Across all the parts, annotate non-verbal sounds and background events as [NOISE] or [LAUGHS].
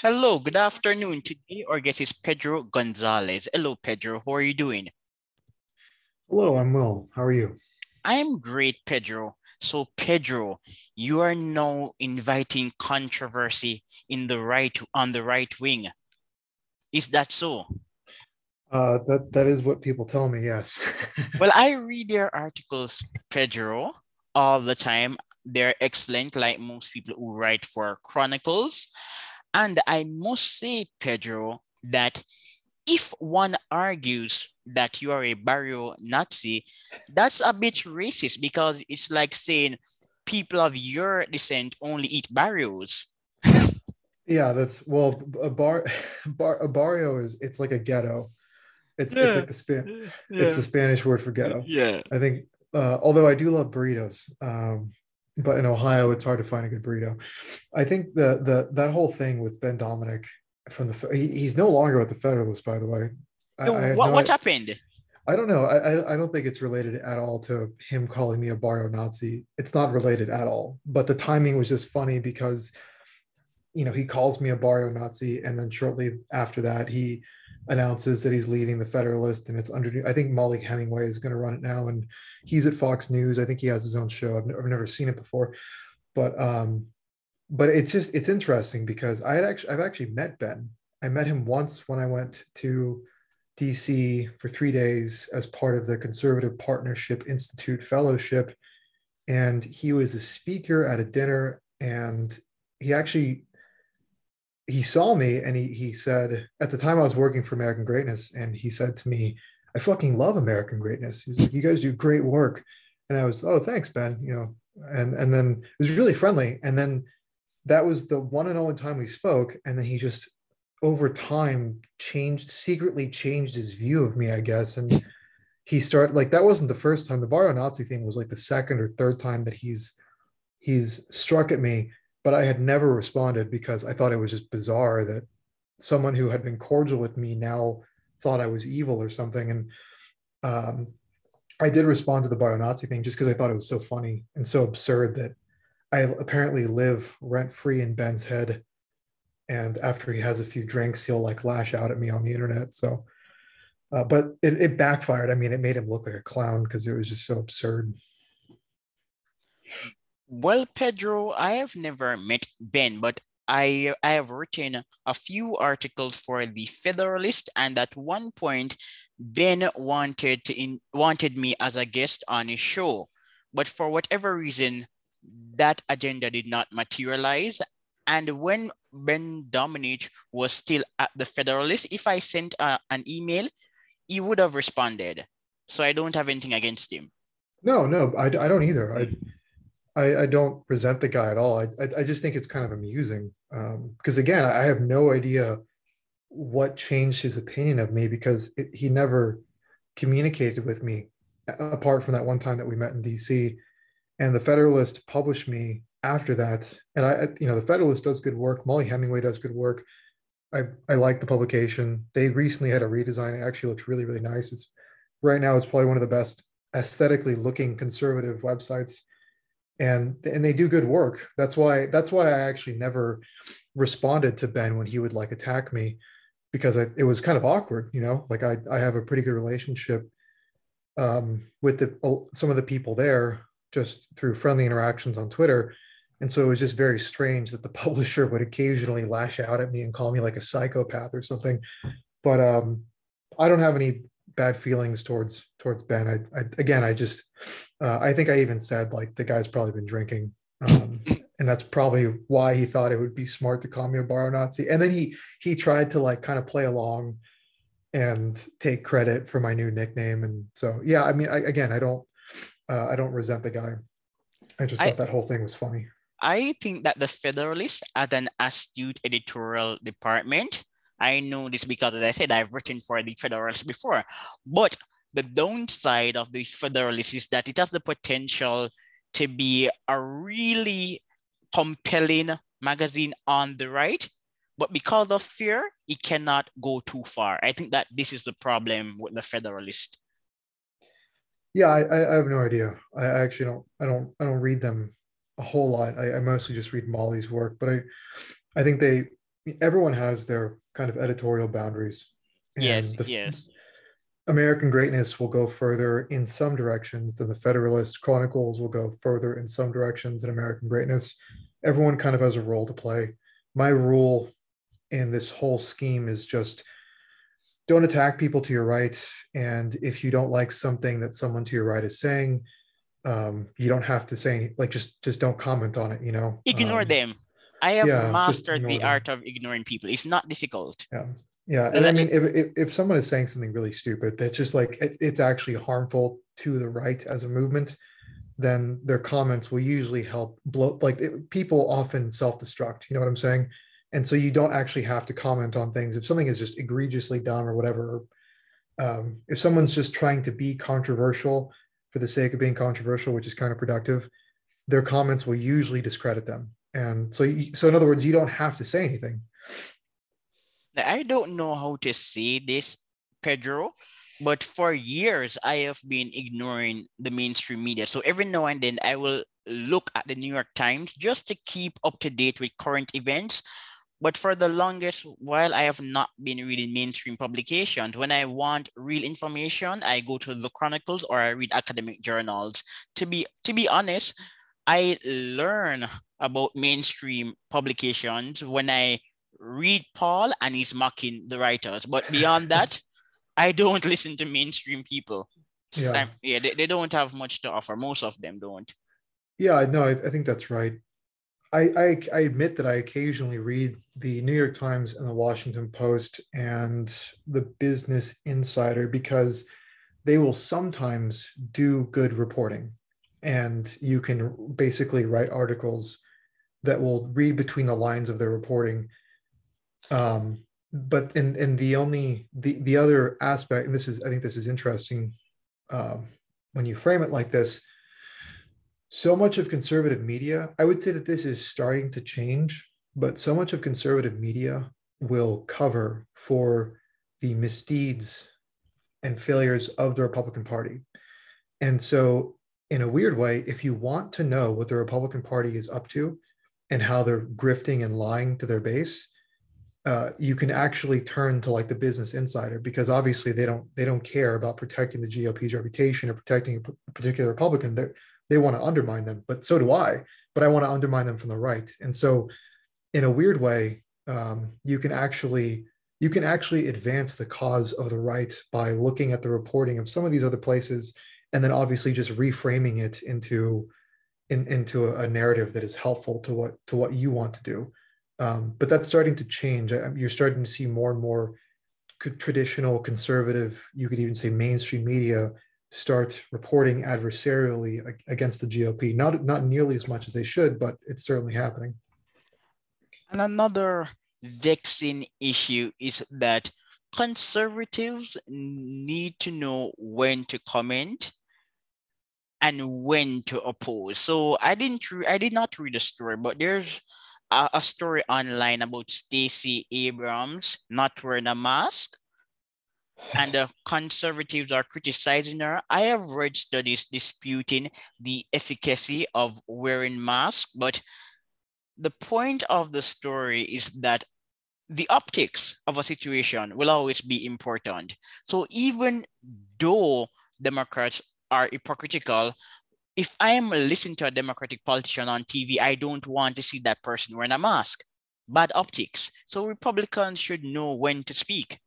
Hello, good afternoon. Today our guest is Pedro Gonzalez. Hello, Pedro. How are you doing? Hello, I'm Will. How are you? I'm great, Pedro. So, Pedro, you are now inviting controversy in the right on the right wing. Is that so? Uh, that that is what people tell me. Yes. [LAUGHS] well, I read their articles, Pedro, all the time. They're excellent, like most people who write for Chronicles. And I must say, Pedro, that if one argues that you are a barrio Nazi, that's a bit racist because it's like saying people of your descent only eat barrios. yeah, that's well, a bar, [LAUGHS] bar, a barrio is it's like a ghetto. It's yeah. it's like the span, yeah. it's the Spanish word for ghetto. Yeah, I think. Uh, although I do love burritos, um, but in Ohio it's hard to find a good burrito. I think the the that whole thing with Ben Domenech from the he, he's no longer with the Federalists, by the way. I, I what no, what happened? I don't know. I, I don't think it's related at all to him calling me a barrio Nazi. It's not related at all. But the timing was just funny because, you know, he calls me a barrio Nazi, and then shortly after that, he announces that he's leaving the Federalist, and it's under. I think Mollie Hemingway is going to run it now, and he's at Fox News. I think he has his own show. I've, I've never seen it before, but um, but it's just it's interesting because I had actually I've actually met Ben. I met him once when I went to DC for three days as part of the Conservative Partnership Institute Fellowship, and he was a speaker at a dinner, and he actually he saw me and he he said at the time I was working for American Greatness, and he said to me, "I fucking love American Greatness. He's like, you guys do great work." And I was, "Oh, thanks, Ben." You know, and and then it was really friendly, and then that was the one and only time we spoke and then he just over time changed secretly changed his view of me i guess and he started like that wasn't the first time the barrio nazi thing was like the second or third time that he's he's struck at me but i had never responded because i thought it was just bizarre that someone who had been cordial with me now thought i was evil or something and um, i did respond to the barrio Nazi thing just because i thought it was so funny and so absurd that I apparently live rent free in Ben's head. And after he has a few drinks, he'll like lash out at me on the internet. So, uh, but it, it backfired. I mean, it made him look like a clown because it was just so absurd. Well, Pedro, I have never met Ben, but I I have written a few articles for the Federalist, and at one point, Ben wanted to in, wanted me as a guest on his show, but for whatever reason, that agenda did not materialize. And when Ben Domenech was still at the Federalist, if I sent uh, an email, he would have responded. So I don't have anything against him. No, no, I, I don't either. I, I, I don't resent the guy at all. I, I, I just think it's kind of amusing because um, again, I have no idea what changed his opinion of me because it, he never communicated with me apart from that one time that we met in DC and the Federalist published me after that. And I, you know, the Federalist does good work. Mollie Hemingway does good work. I, I like the publication. They recently had a redesign. It actually looks really, really nice. It's right now it's probably one of the best aesthetically looking conservative websites. And and they do good work. That's why that's why I actually never responded to Ben when he would like attack me because I, it was kind of awkward, you know, like I, I have a pretty good relationship um, with the, some of the people there just through friendly interactions on Twitter. And so it was just very strange that the [LAUGHS] publisher would occasionally lash out at me and call me like a psychopath or something. But um, I don't have any bad feelings towards towards Ben. I, I again, I just uh, I think I even said like the guy's probably been drinking, um, and that's probably why he thought it would be smart to call me a barrio Nazi. And then he he tried to like kind of play along and take credit for my new nickname. And so yeah, I mean, I, again, I don't uh, I don't resent the guy. I just thought I, that whole thing was funny. I think that the Federalist had an astute editorial department. I know this because, as I said, I've written for the Federalist before. But the downside of the Federalist is that it has the potential to be a really compelling magazine on the right. But because of fear, it cannot go too far. I think that this is the problem with the Federalist. Yeah, I, I have no idea. I actually don't. I don't. I don't read them a whole lot. I, I mostly just read Mollie's work, but I, I think they, everyone has their kind of editorial boundaries. yes, yes. American Greatness will go further in some directions than the Federalist Chronicles will go further in some directions than American Greatness. Everyone kind of has a role to play. My rule in this whole scheme is just don't attack people to your right. And if you don't like something that someone to your right is saying, um, you don't have to say any, like just just don't comment on it. You know, ignore um, them. I have yeah, mastered the art of ignoring people. It's not difficult. Yeah. Yeah. And I mean, if, if, if someone is saying something really stupid, that's just like, it's, it's actually harmful to the right as a movement, then their comments will usually help blow, like it, people often self-destruct, you know what I'm saying? And so you don't actually have to comment on things. If something is just egregiously dumb or whatever, um, if someone's just trying to be controversial for the sake of being controversial, which is kind of productive, their comments will usually discredit them. And so, so in other words, you don't have to say anything. I don't know how to say this, Pedro, but for years I have been ignoring the mainstream media. So every now and then I will look at the New York Times just to keep up to date with current events. But for the longest while, I have not been reading mainstream publications. When I want real information, I go to the Chronicles or I read academic journals. To be to be honest, I learn about mainstream publications when I read Paul and he's mocking the writers. But beyond [LAUGHS] that, I don't listen to mainstream people. Yeah. I'm- yeah, they, they don't have much to offer. Most of them don't. Yeah, no, I, I think that's right. I, I I admit that I occasionally read the New York Times and the Washington Post and the Business Insider because they will sometimes do good reporting, and you can basically write articles that will read between the lines of their reporting. Um, but and and the only the the other aspect, and this is I think this is interesting um, when you frame it like this so much of conservative media, I would say that this is starting to change, but so much of conservative media will cover for the misdeeds and failures of the Republican Party. And so, in a weird way, if you want to know what the Republican Party is up to and how they're grifting and lying to their base, uh, you can actually turn to like the Business Insider because obviously they don't they don't care about protecting the GOP's reputation or protecting a particular Republican. They're they want to undermine them, but so do I. But I want to undermine them from the right. And so, in a weird way, um, you can actually you can actually advance the cause of the right by looking at the reporting of some of these other places, and then obviously just reframing it into in, into a narrative that is helpful to what to what you want to do. Um, but that's starting to change. You're starting to see more and more traditional conservative, you could even say mainstream media start reporting adversarially against the GOP. Not not nearly as much as they should, but it's certainly happening. And another vexing issue is that conservatives need to know when to comment and when to oppose. So I didn't re- I did not read the story, but there's a, a story online about Stacey Abrams not wearing a mask. And the [LAUGHS] conservatives are criticizing her. I have read studies disputing the efficacy of wearing masks, but the point of the story is that the optics of a situation will always be important. So even though Democrats are hypocritical, if I am listening to a Democratic politician on TV, I don't want to see that person wearing a mask. Bad optics. So Republicans should know when to speak.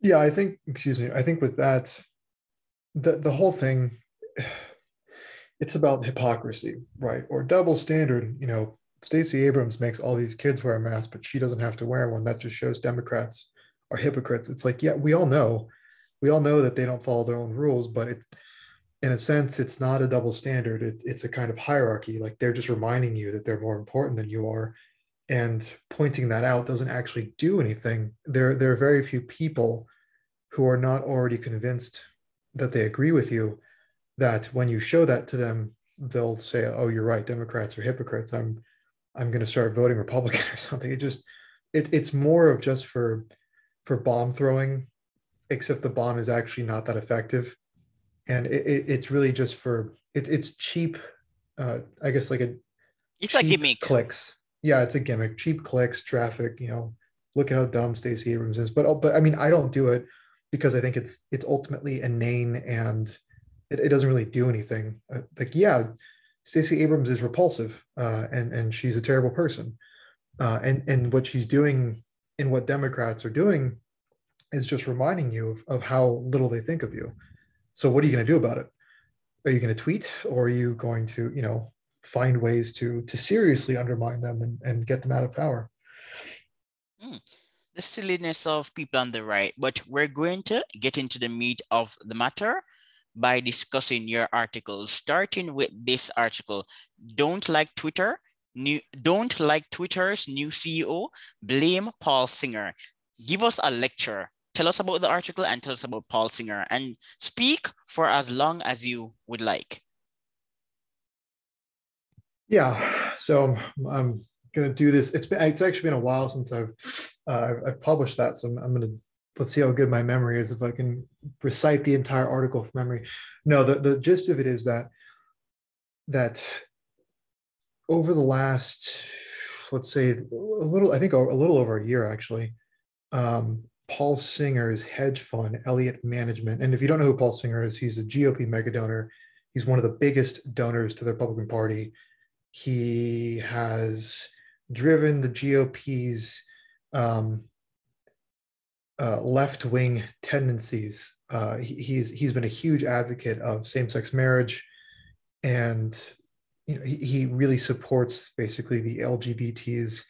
Yeah, I think. Excuse me. I think with that, the the whole thing, [SIGHS] it's about hypocrisy, right, or double standard. You know, Stacey Abrams makes all these kids wear a mask, but she doesn't have to wear one. That just shows Democrats are hypocrites. It's like, yeah, we all know, we all know that they don't follow their own rules, but it's in a sense, it's not a double standard. It, it's a kind of hierarchy. Like they're just reminding you that they're more important than you are, and pointing that out doesn't actually do anything. There, there are very few people who are not already convinced that they agree with you. That when you show that to them, they'll say, "Oh, you're right. Democrats are hypocrites. I'm, I'm going to start voting Republican [LAUGHS] or something." It just, it, it's more of just for, for bomb throwing, except the bomb is actually not that effective and it, it, it's really just for it, it's cheap uh i guess like a It's cheap gimmick. clicks yeah, it's a gimmick, cheap clicks, traffic. You know, look at how dumb Stacey Abrams is. But but I mean, I don't do it because I think it's it's ultimately inane and it, it doesn't really do anything. Uh, like, yeah, Stacey Abrams is repulsive, uh, and and she's a terrible person, uh, and and what she's doing and what Democrats are doing is just reminding you of, of how little they think of you. So what are you going to do about it? Are you going to tweet, or are you going to you know find ways to to seriously undermine them and, and get them out of power? Mm the silliness of people on the right, but we're going to get into the meat of the matter by discussing your articles, starting with this article. Don't like Twitter, new don't like Twitter's new CEO, blame Paul Singer. Give us a lecture. Tell us about the article and tell us about Paul Singer and speak for as long as you would like. Yeah, so I'm gonna do this. It's been it's actually been a while since I've uh, I've published that, so I'm, I'm gonna let's see how good my memory is if I can recite the entire article from memory. No, the, the gist of it is that that over the last, let's say a little, I think a little over a year actually, um, Paul Singer's hedge fund, Elliott Management. And if you don't know who Paul Singer is, he's a GOP mega donor. He's one of the biggest donors to the Republican Party. He has driven the GOP's um, uh, left wing tendencies. Uh, he, he's he's been a huge advocate of same sex marriage, and you know he, he really supports basically the LGBTs.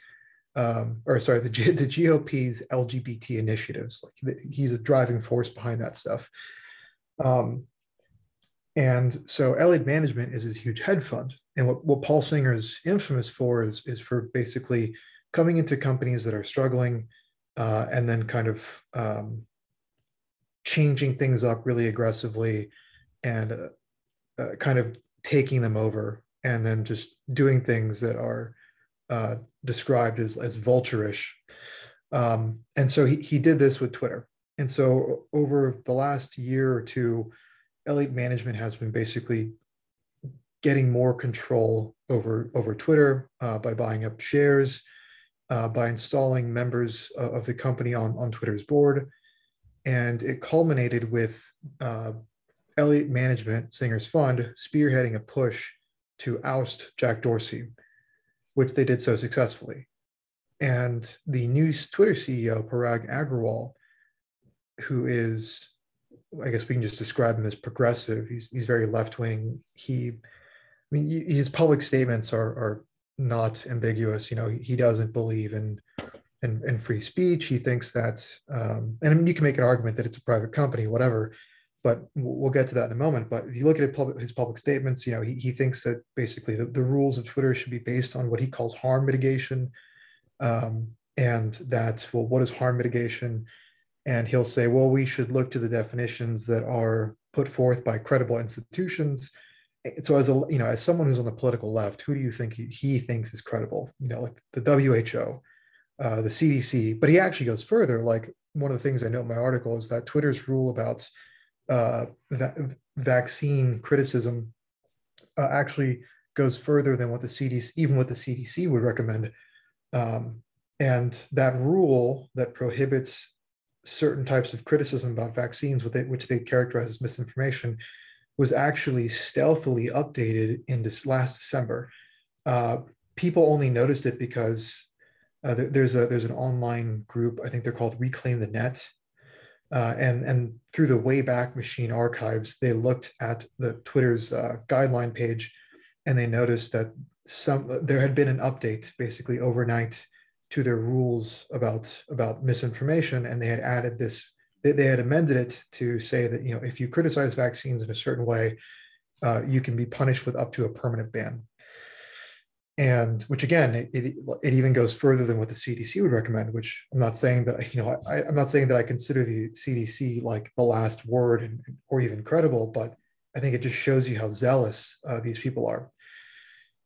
Um, or sorry, the, G, [LAUGHS] the GOP's LGBT initiatives. Like he's a driving force behind that stuff. Um, and so Elliott Management is this huge hedge fund. And what, what Paul Singer is infamous for is, is for basically coming into companies that are struggling, uh, and then kind of um, changing things up really aggressively and uh, uh, kind of taking them over and then just doing things that are uh, described as, as vulturish. Um, and so he, he did this with Twitter. And so over the last year or two, Elliott Management has been basically getting more control over, over Twitter uh, by buying up shares, uh, by installing members of the company on, on Twitter's board. And it culminated with uh, Elliott Management, Singer's Fund, spearheading a push to oust Jack Dorsey, which they did so successfully. And the new Twitter CEO, Parag Agrawal, who is, I guess we can just describe him as progressive. He's, he's very left wing. He, I mean, his public statements are, are not ambiguous. You know, he doesn't believe in in, in free speech. He thinks that, um, and I mean, you can make an argument that it's a private company, whatever. But we'll get to that in a moment. But if you look at his public statements, you know, he, he thinks that basically the, the rules of Twitter should be based on what he calls harm mitigation. Um, and that, well, what is harm mitigation? And he'll say, well, we should look to the definitions that are put forth by credible institutions so as a you know as someone who's on the political left who do you think he, he thinks is credible you know like the who uh, the cdc but he actually goes further like one of the things i note in my article is that twitter's rule about uh, va- vaccine criticism uh, actually goes further than what the cdc even what the cdc would recommend um, and that rule that prohibits certain types of criticism about vaccines which they characterize as misinformation was actually stealthily updated in this last December. Uh, people only noticed it because uh, there, there's a there's an online group I think they're called Reclaim the Net, uh, and and through the Wayback Machine archives they looked at the Twitter's uh, guideline page, and they noticed that some there had been an update basically overnight to their rules about about misinformation, and they had added this they, they had amended it to say that you know if you criticize vaccines in a certain way, uh, you can be punished with up to a permanent ban. And which again, it, it, it even goes further than what the CDC would recommend. Which I'm not saying that you know I, I'm not saying that I consider the CDC like the last word and, or even credible, but I think it just shows you how zealous uh, these people are,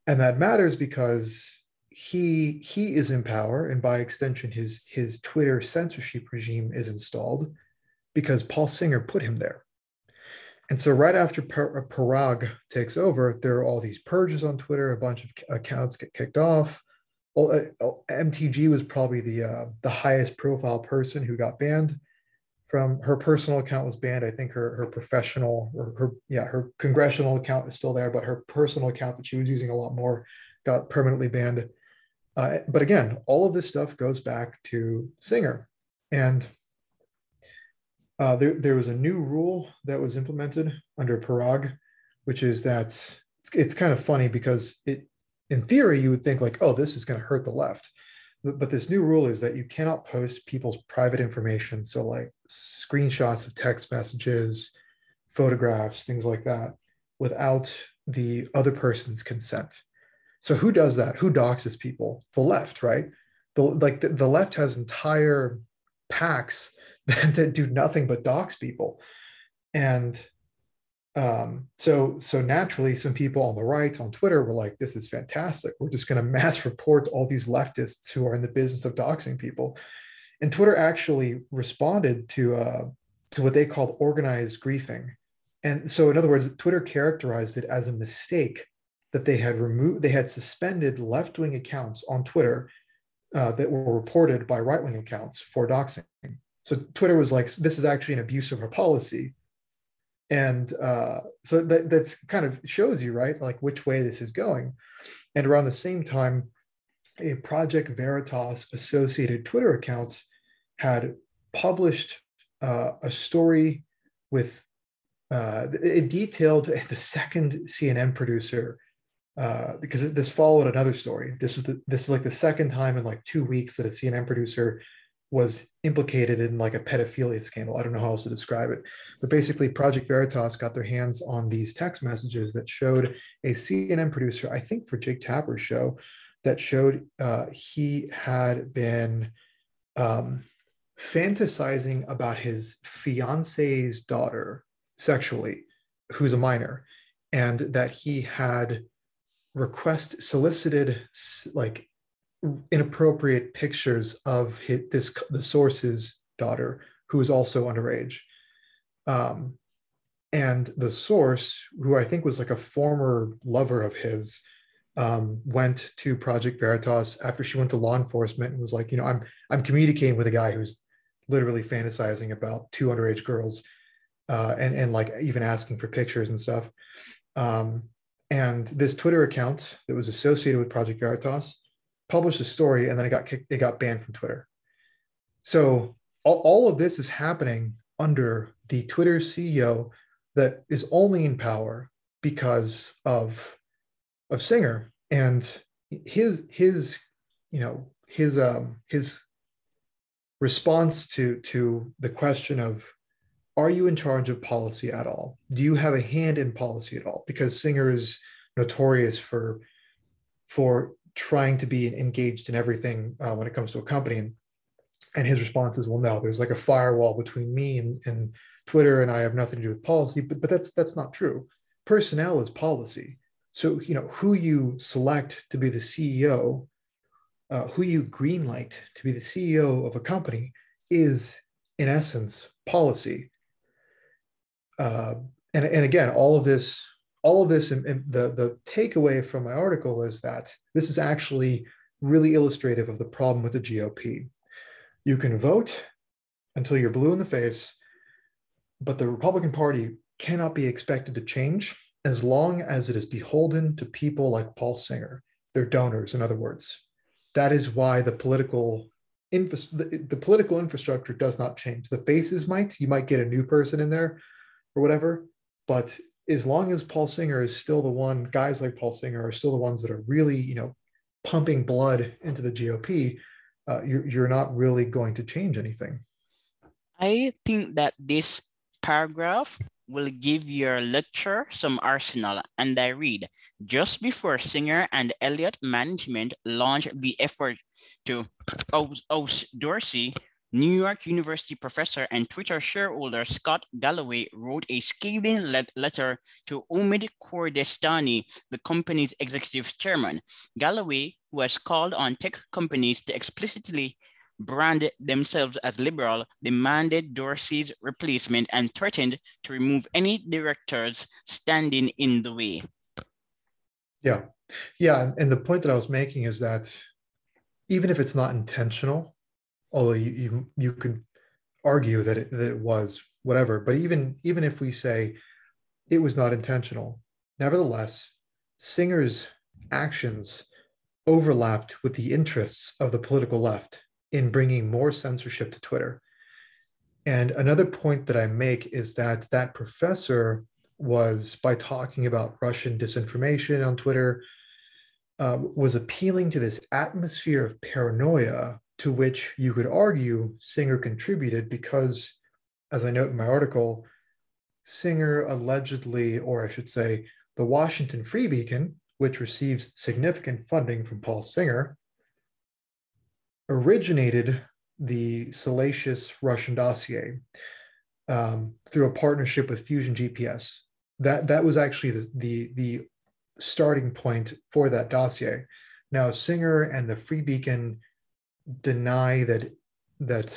and that matters because he he is in power and by extension his his twitter censorship regime is installed because paul singer put him there and so right after uh, parag takes over there are all these purges on twitter a bunch of accounts get kicked off MTG was probably the uh, the highest profile person who got banned from her personal account was banned. I think her her professional or her yeah her congressional account is still there, but her personal account that she was using a lot more got permanently banned. Uh, but again, all of this stuff goes back to Singer, and uh, there there was a new rule that was implemented under Parag, which is that it's, it's kind of funny because it in theory you would think like oh this is going to hurt the left. But this new rule is that you cannot post people's private information. So like screenshots of text messages photographs things like that without the other person's consent. So who does that? Who doxes people? The left right? The like the, the left has entire PACs [LAUGHS] that, do nothing but dox people. And um, so so naturally some people on the right on twitter were like this is fantastic. We're just going [LAUGHS] to mass report all these leftists who are in the business of doxing people. And twitter actually responded to uh, to what they called organized griefing. And so in other words twitter characterized it as a mistake that they had removed they had suspended left-wing accounts on twitter uh, that were reported by right-wing accounts for doxing so twitter was like this is actually an abuse of our policy. And uh, so that that's kind of shows you right like which way this is going. And around the same time a project veritas associated twitter account had published uh, a story with uh, it detailed the second cnn producer uh, because this followed another story. This was the, this is like the second time in like two weeks that a cnn producer was implicated in like a pedophilia scandal. I don't know how else to describe it. But basically, Project Veritas got their hands on these text messages that showed a CNN producer, I think for Jake Tapper's show, that showed uh, he had been um, fantasizing about his fiance's daughter sexually, who's a minor, and that he had request solicited like inappropriate pictures of his, this the source's daughter who is also underage. Um, and the source who i think was like a former lover of his um, went to project veritas after she went to law enforcement and was like you know i'm i'm communicating with a guy who's literally fantasizing about two underage girls uh, and and like even asking for pictures and stuff. Um, and this twitter account that was associated with project veritas published a story and then it got kicked, it got banned from Twitter. So all, all of this is happening under the Twitter CEO that is only in power because of of Singer and his his you know his um his response to to the question of are you in charge of policy at all do you have a hand in policy at all because singer is notorious for for trying to be engaged in everything uh, when it comes to a company. And, and his response is, well, no, there's like a firewall between me and, and Twitter, and I have nothing to do with policy. But, but that's that's not true. Personnel is policy. So you know who you select to be the CEO, uh, who you greenlight to be the CEO of a company is, in essence, policy. Uh, and, and again, all of this all of this and, the the takeaway from my article is that this is actually really illustrative of the problem with the GOP. You can vote until you're blue in the face, but the Republican Party cannot be expected to change as long as it is beholden to people like Paul Singer, their donors, in other words. That is why the political infra- the, the political infrastructure does not change. The faces might, you might get a new person in there or whatever, but as long as Paul Singer is still the one, guys like Paul Singer are still the ones that are really, you know, pumping blood into the GOP, uh, you're, you're not really going to change anything. I think that this paragraph will give your lecture some arsenal. And I read, just before Singer and Elliott management launched the effort to oust Dorsey, New York University professor and Twitter shareholder Scott Galloway wrote a scathing letter to Omid Kordestani, the company's executive chairman. Galloway, who has called on tech companies to explicitly brand themselves as liberal, demanded Dorsey's replacement and threatened to remove any directors standing in the way. Yeah. Yeah. And the point that I was making is that even if it's not intentional, although you you, you can argue that it, that it was whatever, but even even if we say it was not intentional, nevertheless, Singer's actions overlapped with the interests of the political left in bringing more censorship to Twitter. And another point that I make is that that professor was, by talking about Russian disinformation on Twitter, uh, was appealing to this atmosphere of paranoia to which you could argue Singer contributed because, as I note in my article, Singer allegedly, or I should say, the Washington Free Beacon, which receives significant funding from Paul Singer, originated the salacious Russian dossier um, through a partnership with Fusion GPS. That that was actually the, the the starting point for that dossier. Now Singer and the Free Beacon deny that that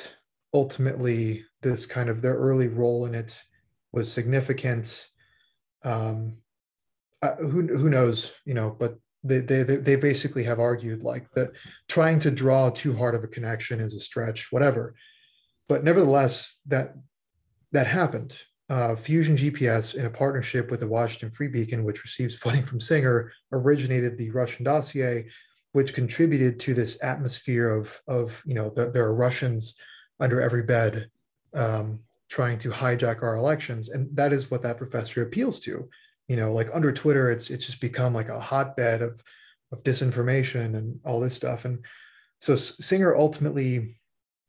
ultimately this kind of their early role in it was significant. Um, uh, who who knows, you know, but they, they they basically have argued like that trying to draw too hard of a connection is a stretch whatever but nevertheless that that happened uh, fusion gps in a partnership with the washington free beacon which receives funding from singer originated the russian dossier which contributed to this atmosphere of of you know the, there are russians under every bed um, trying to hijack our elections. And that is what that professor appeals to. You know like under twitter it's it's just become like a hotbed of of disinformation and all this stuff. And so singer ultimately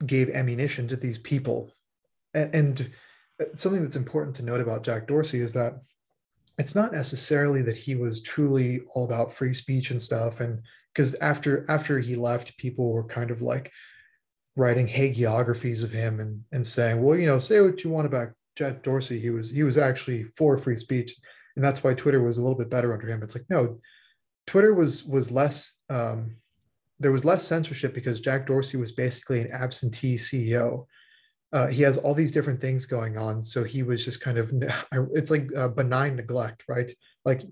gave ammunition to these people. And, and something that's important to note about jack dorsey is that it's not necessarily that he was truly all about free speech and stuff and because after after he left people were kind of like writing hagiographies of him and and saying well you know say what you want about jack dorsey he was he was actually for free speech and that's why Twitter was a little bit better under him. It's like no, Twitter was was less. Um, there was less censorship because Jack Dorsey was basically an absentee CEO. Uh, he has all these different things going on, so he was just kind of. [LAUGHS] It's like benign neglect, right? Like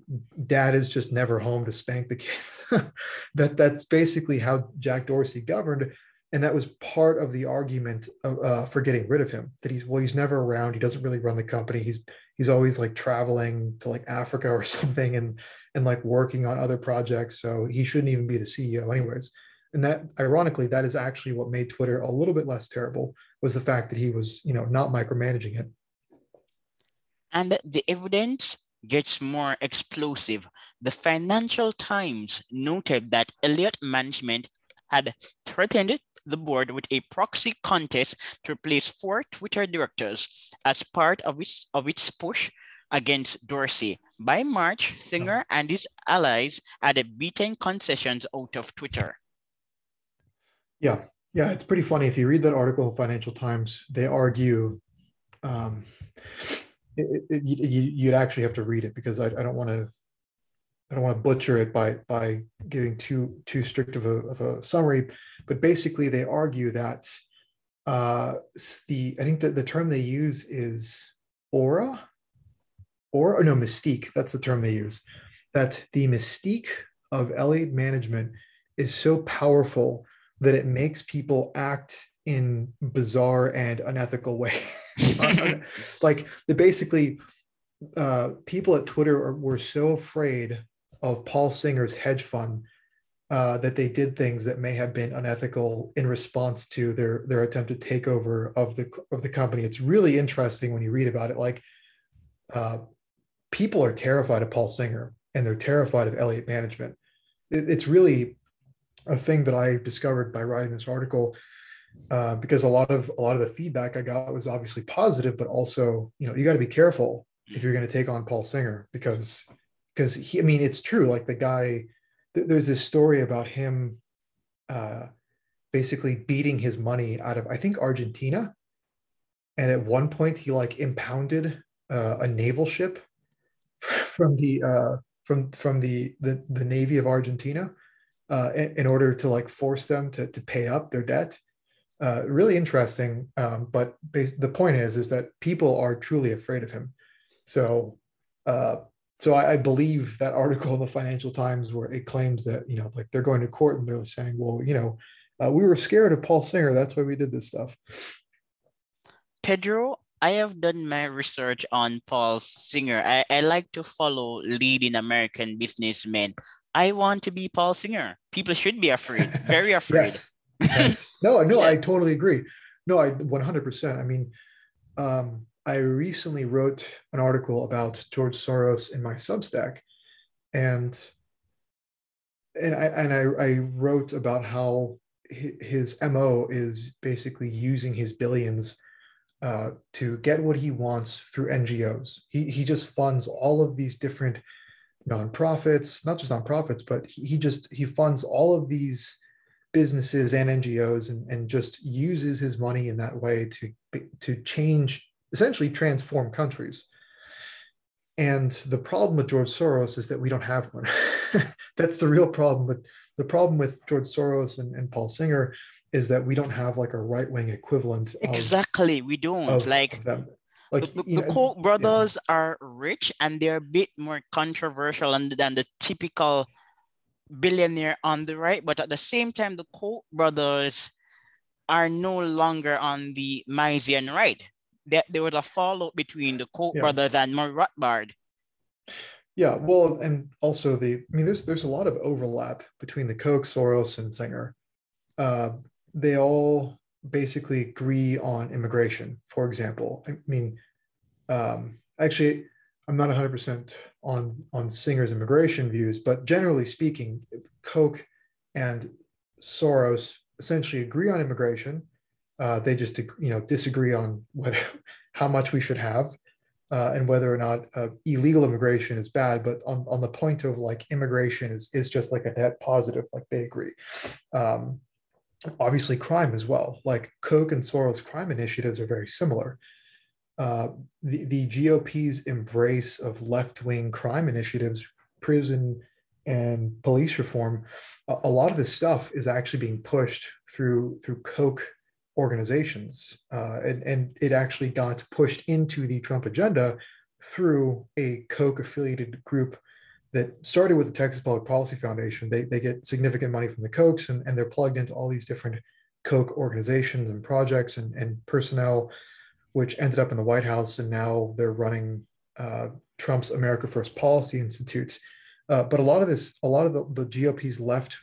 dad is just never home to spank the kids. [LAUGHS] that that's basically how Jack Dorsey governed and that was part of the argument of, uh, for getting rid of him that he's well he's never around he doesn't really run the company he's he's always like traveling to like africa or [LAUGHS] something and and like working on other projects so he shouldn't even be the ceo anyways and that ironically that is actually what made twitter a little bit less terrible was the fact that he was you know not micromanaging it and the evidence gets more explosive the financial times noted that elliott management had threatened the board with a proxy contest to replace four Twitter directors as part of its, of its push against Dorsey. By March, Singer and his allies had beaten concessions out of Twitter. Yeah, yeah, it's pretty funny. If you read that article in Financial Times, they argue. Um, it, it, you, would actually have to read it because I, don't want to. I don't want to butcher it by by giving too too strict of a, of a summary but basically they argue that uh, the I think that the term they use is aura, or, or no mystique. That's the term they use. That the mystique of Elliott management is so powerful that it makes people act in bizarre and unethical way. [LAUGHS] [LAUGHS] like the basically uh, people at Twitter are, were so afraid of Paul Singer's hedge fund uh, that they did things that may have been unethical in response to their their attempted takeover of the of the company. It's really interesting when you read about it. Like, uh, people are terrified of Paul Singer and they're terrified of Elliott Management. It, it's really a thing that I discovered by writing this article. Uh, because a lot of a lot of the feedback I got was obviously positive, but also you know you got to be careful if you're going to take on Paul Singer because because he I mean it's true like the guy th- there's this story about him uh, basically beating his money out of I think Argentina, and at one point he like impounded uh, a naval ship [LAUGHS] from the uh, from from the, the the navy of Argentina uh, in, in, order to like force them to to pay up their debt. Uh, really interesting, um, but bas- the point is is that people are truly afraid of him. So uh, so I, I, believe that article in the Financial Times where it claims that you know like they're going to court and they're saying, well, you know, uh, we were scared of Paul Singer. That's why we did this stuff. Pedro, I have done my research on Paul Singer. I, I like to follow leading American businessmen. I want to be Paul Singer. People should be afraid, [LAUGHS] very afraid. yes. yes. No, [LAUGHS] no, yeah. I totally agree. No, I 100%. I mean, um, I recently wrote an article about George Soros in my Substack, and and I and I, I wrote about how his mo is basically using his billions uh, to get what he wants through NGOs. He he just funds all of these different nonprofits, not just nonprofits, but he, he just he funds all of these businesses and NGOs and, and just uses his money in that way to to change essentially transform countries. And the problem with George Soros is that we don't have one. [LAUGHS] That's the real problem. with the problem with George Soros and, and Paul Singer is that we don't have like a right wing equivalent. Exactly, of, we don't of, like of. Like the, the Koch brothers yeah. are rich and they're a bit more controversial than, than the typical billionaire on the right, but at the same time, the Koch brothers are no longer on the Misesian right that there was a fallout between the Koch yeah. brothers and Murray Rothbard. Yeah, well, and also the I mean, there's there's a lot of overlap between the Koch, Soros, and Singer. Uh, they all basically agree on immigration. For example, I mean, um, actually, I'm not 100 percent on on Singer's immigration views, but generally speaking, Koch and Soros essentially agree on immigration uh, they just you know disagree on whether [LAUGHS] how much we should have uh, and whether or not uh, illegal immigration is bad. But on, on the point of like immigration is is just like a net positive, like they agree. Um, obviously, crime as well. Like Koch and Soros' crime initiatives are very similar. Uh, the the GOP's embrace of left wing crime initiatives, prison and police reform, a, a lot of this stuff is actually being pushed through through Koch organizations. Uh, and, and it actually got pushed into the Trump agenda through a Koch affiliated group that started with the Texas Public Policy Foundation. They, they get significant money from the Kochs and, and they're plugged into all these different Koch organizations and projects and, and personnel, which ended up in the White House. And now they're running uh, Trump's America First Policy Institute. Uh, but a lot of this, a lot of the, the GOP's left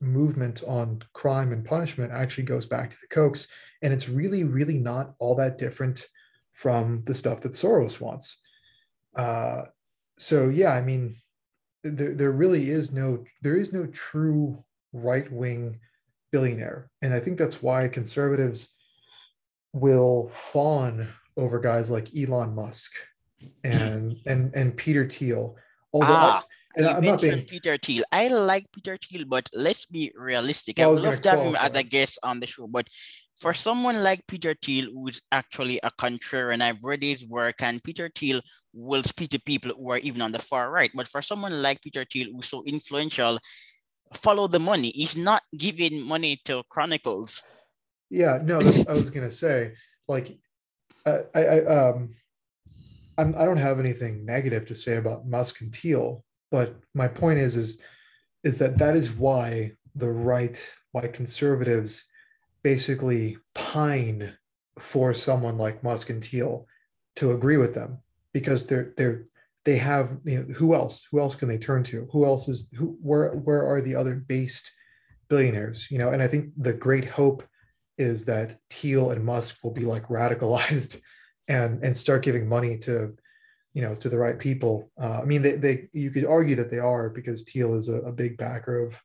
movement on crime and punishment actually goes back to the Kochs. And it's really, really not all that different from the stuff that Soros wants. Uh, so yeah, I mean, there, there really is no there is no true right wing billionaire, and I think that's why conservatives will fawn over guys like Elon Musk and [LAUGHS] and and Peter Thiel. Although ah, and you I'm not being Peter Thiel. I like Peter Thiel, but let's be realistic. I, I would love to have him as a guest on the show, but for someone like Peter Thiel, who's actually a contrarian, I've read his work, and Peter Thiel will speak to people who are even on the far right. But for someone like Peter Thiel, who's so influential, follow the money. He's not giving money to Chronicles. Yeah, no, I was gonna say, like, I, I, um, I'm, I don't have anything negative to say about Musk and Thiel. But my point is, is, is that that is why the right, why conservatives basically pine for someone like Musk and Thiel to agree with them because they're they're they have you know who else who else can they turn to who else is who where where are the other based billionaires you know and I think the great hope is that Thiel and Musk will be like [LAUGHS] radicalized and and start giving money to you know to the right people. Uh, I mean, they, they you could argue that they are because Thiel is a, a big backer of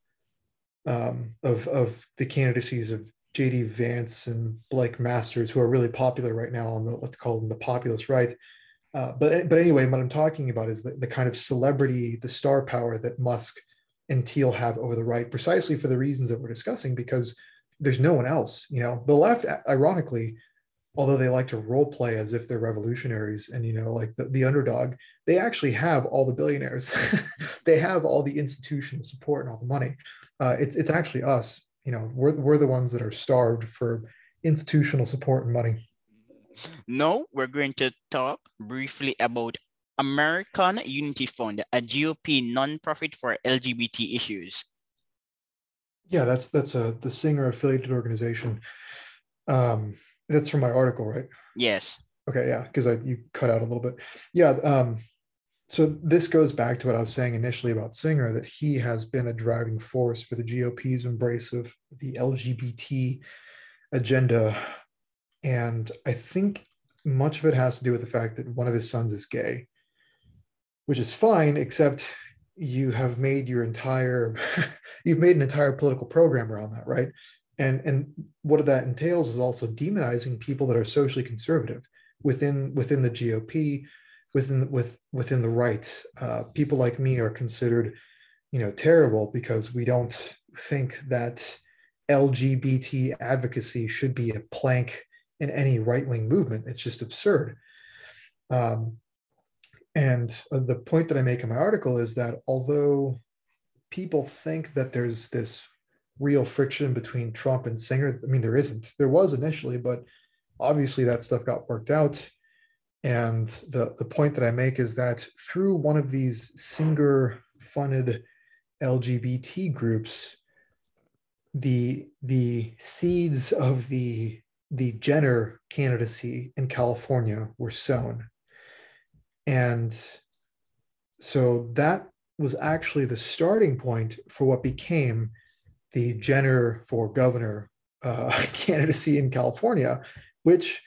um, of of the candidacies of J.D. Vance and Blake Masters, who are really popular right now on the let's call them the populist right. Uh, but but anyway, what I'm talking about is the, the kind of celebrity, the star power that Musk and Thiel have over the right, precisely for the reasons that we're discussing, because there's no one else. You know, the left, ironically, although they like to role play as if they're revolutionaries and you know like the, the underdog they actually have all the billionaires. [LAUGHS] They have all the institutional support and all the money. Uh, it's it's actually us you know? We're, we're the ones that are starved for institutional support and money no we're going to talk briefly about american unity fund a gop non-profit for lgbt issues Yeah, that's that's a the Singer affiliated organization. Um, that's from my article, right? Yes. Okay, yeah, because I you cut out a little bit. Yeah, um, so this goes back to what I was saying initially about Singer that he has been a driving force for the GOP's embrace of the LGBT agenda, and I think much of it has to do with the fact that one of his sons is gay, which is fine, except you have made your entire [LAUGHS] you've made an entire political program around that, right? And and what that entails is also demonizing people that are socially conservative within within the GOP, within with within the right. Uh, people like me are considered, you know, terrible because we don't think that LGBT advocacy should be a plank in any right wing movement. It's just absurd. Um, and uh, the point that I make in my article is that although people think that there's this real friction between Trump and Singer, I mean, there isn't. There was initially, but obviously that stuff got worked out. And the, the point that I make is that through one of these Singer funded LGBT groups, the the seeds of the the Jenner candidacy in California were sown. And so that was actually the starting point for what became the Jenner for governor uh, [LAUGHS] candidacy in California, which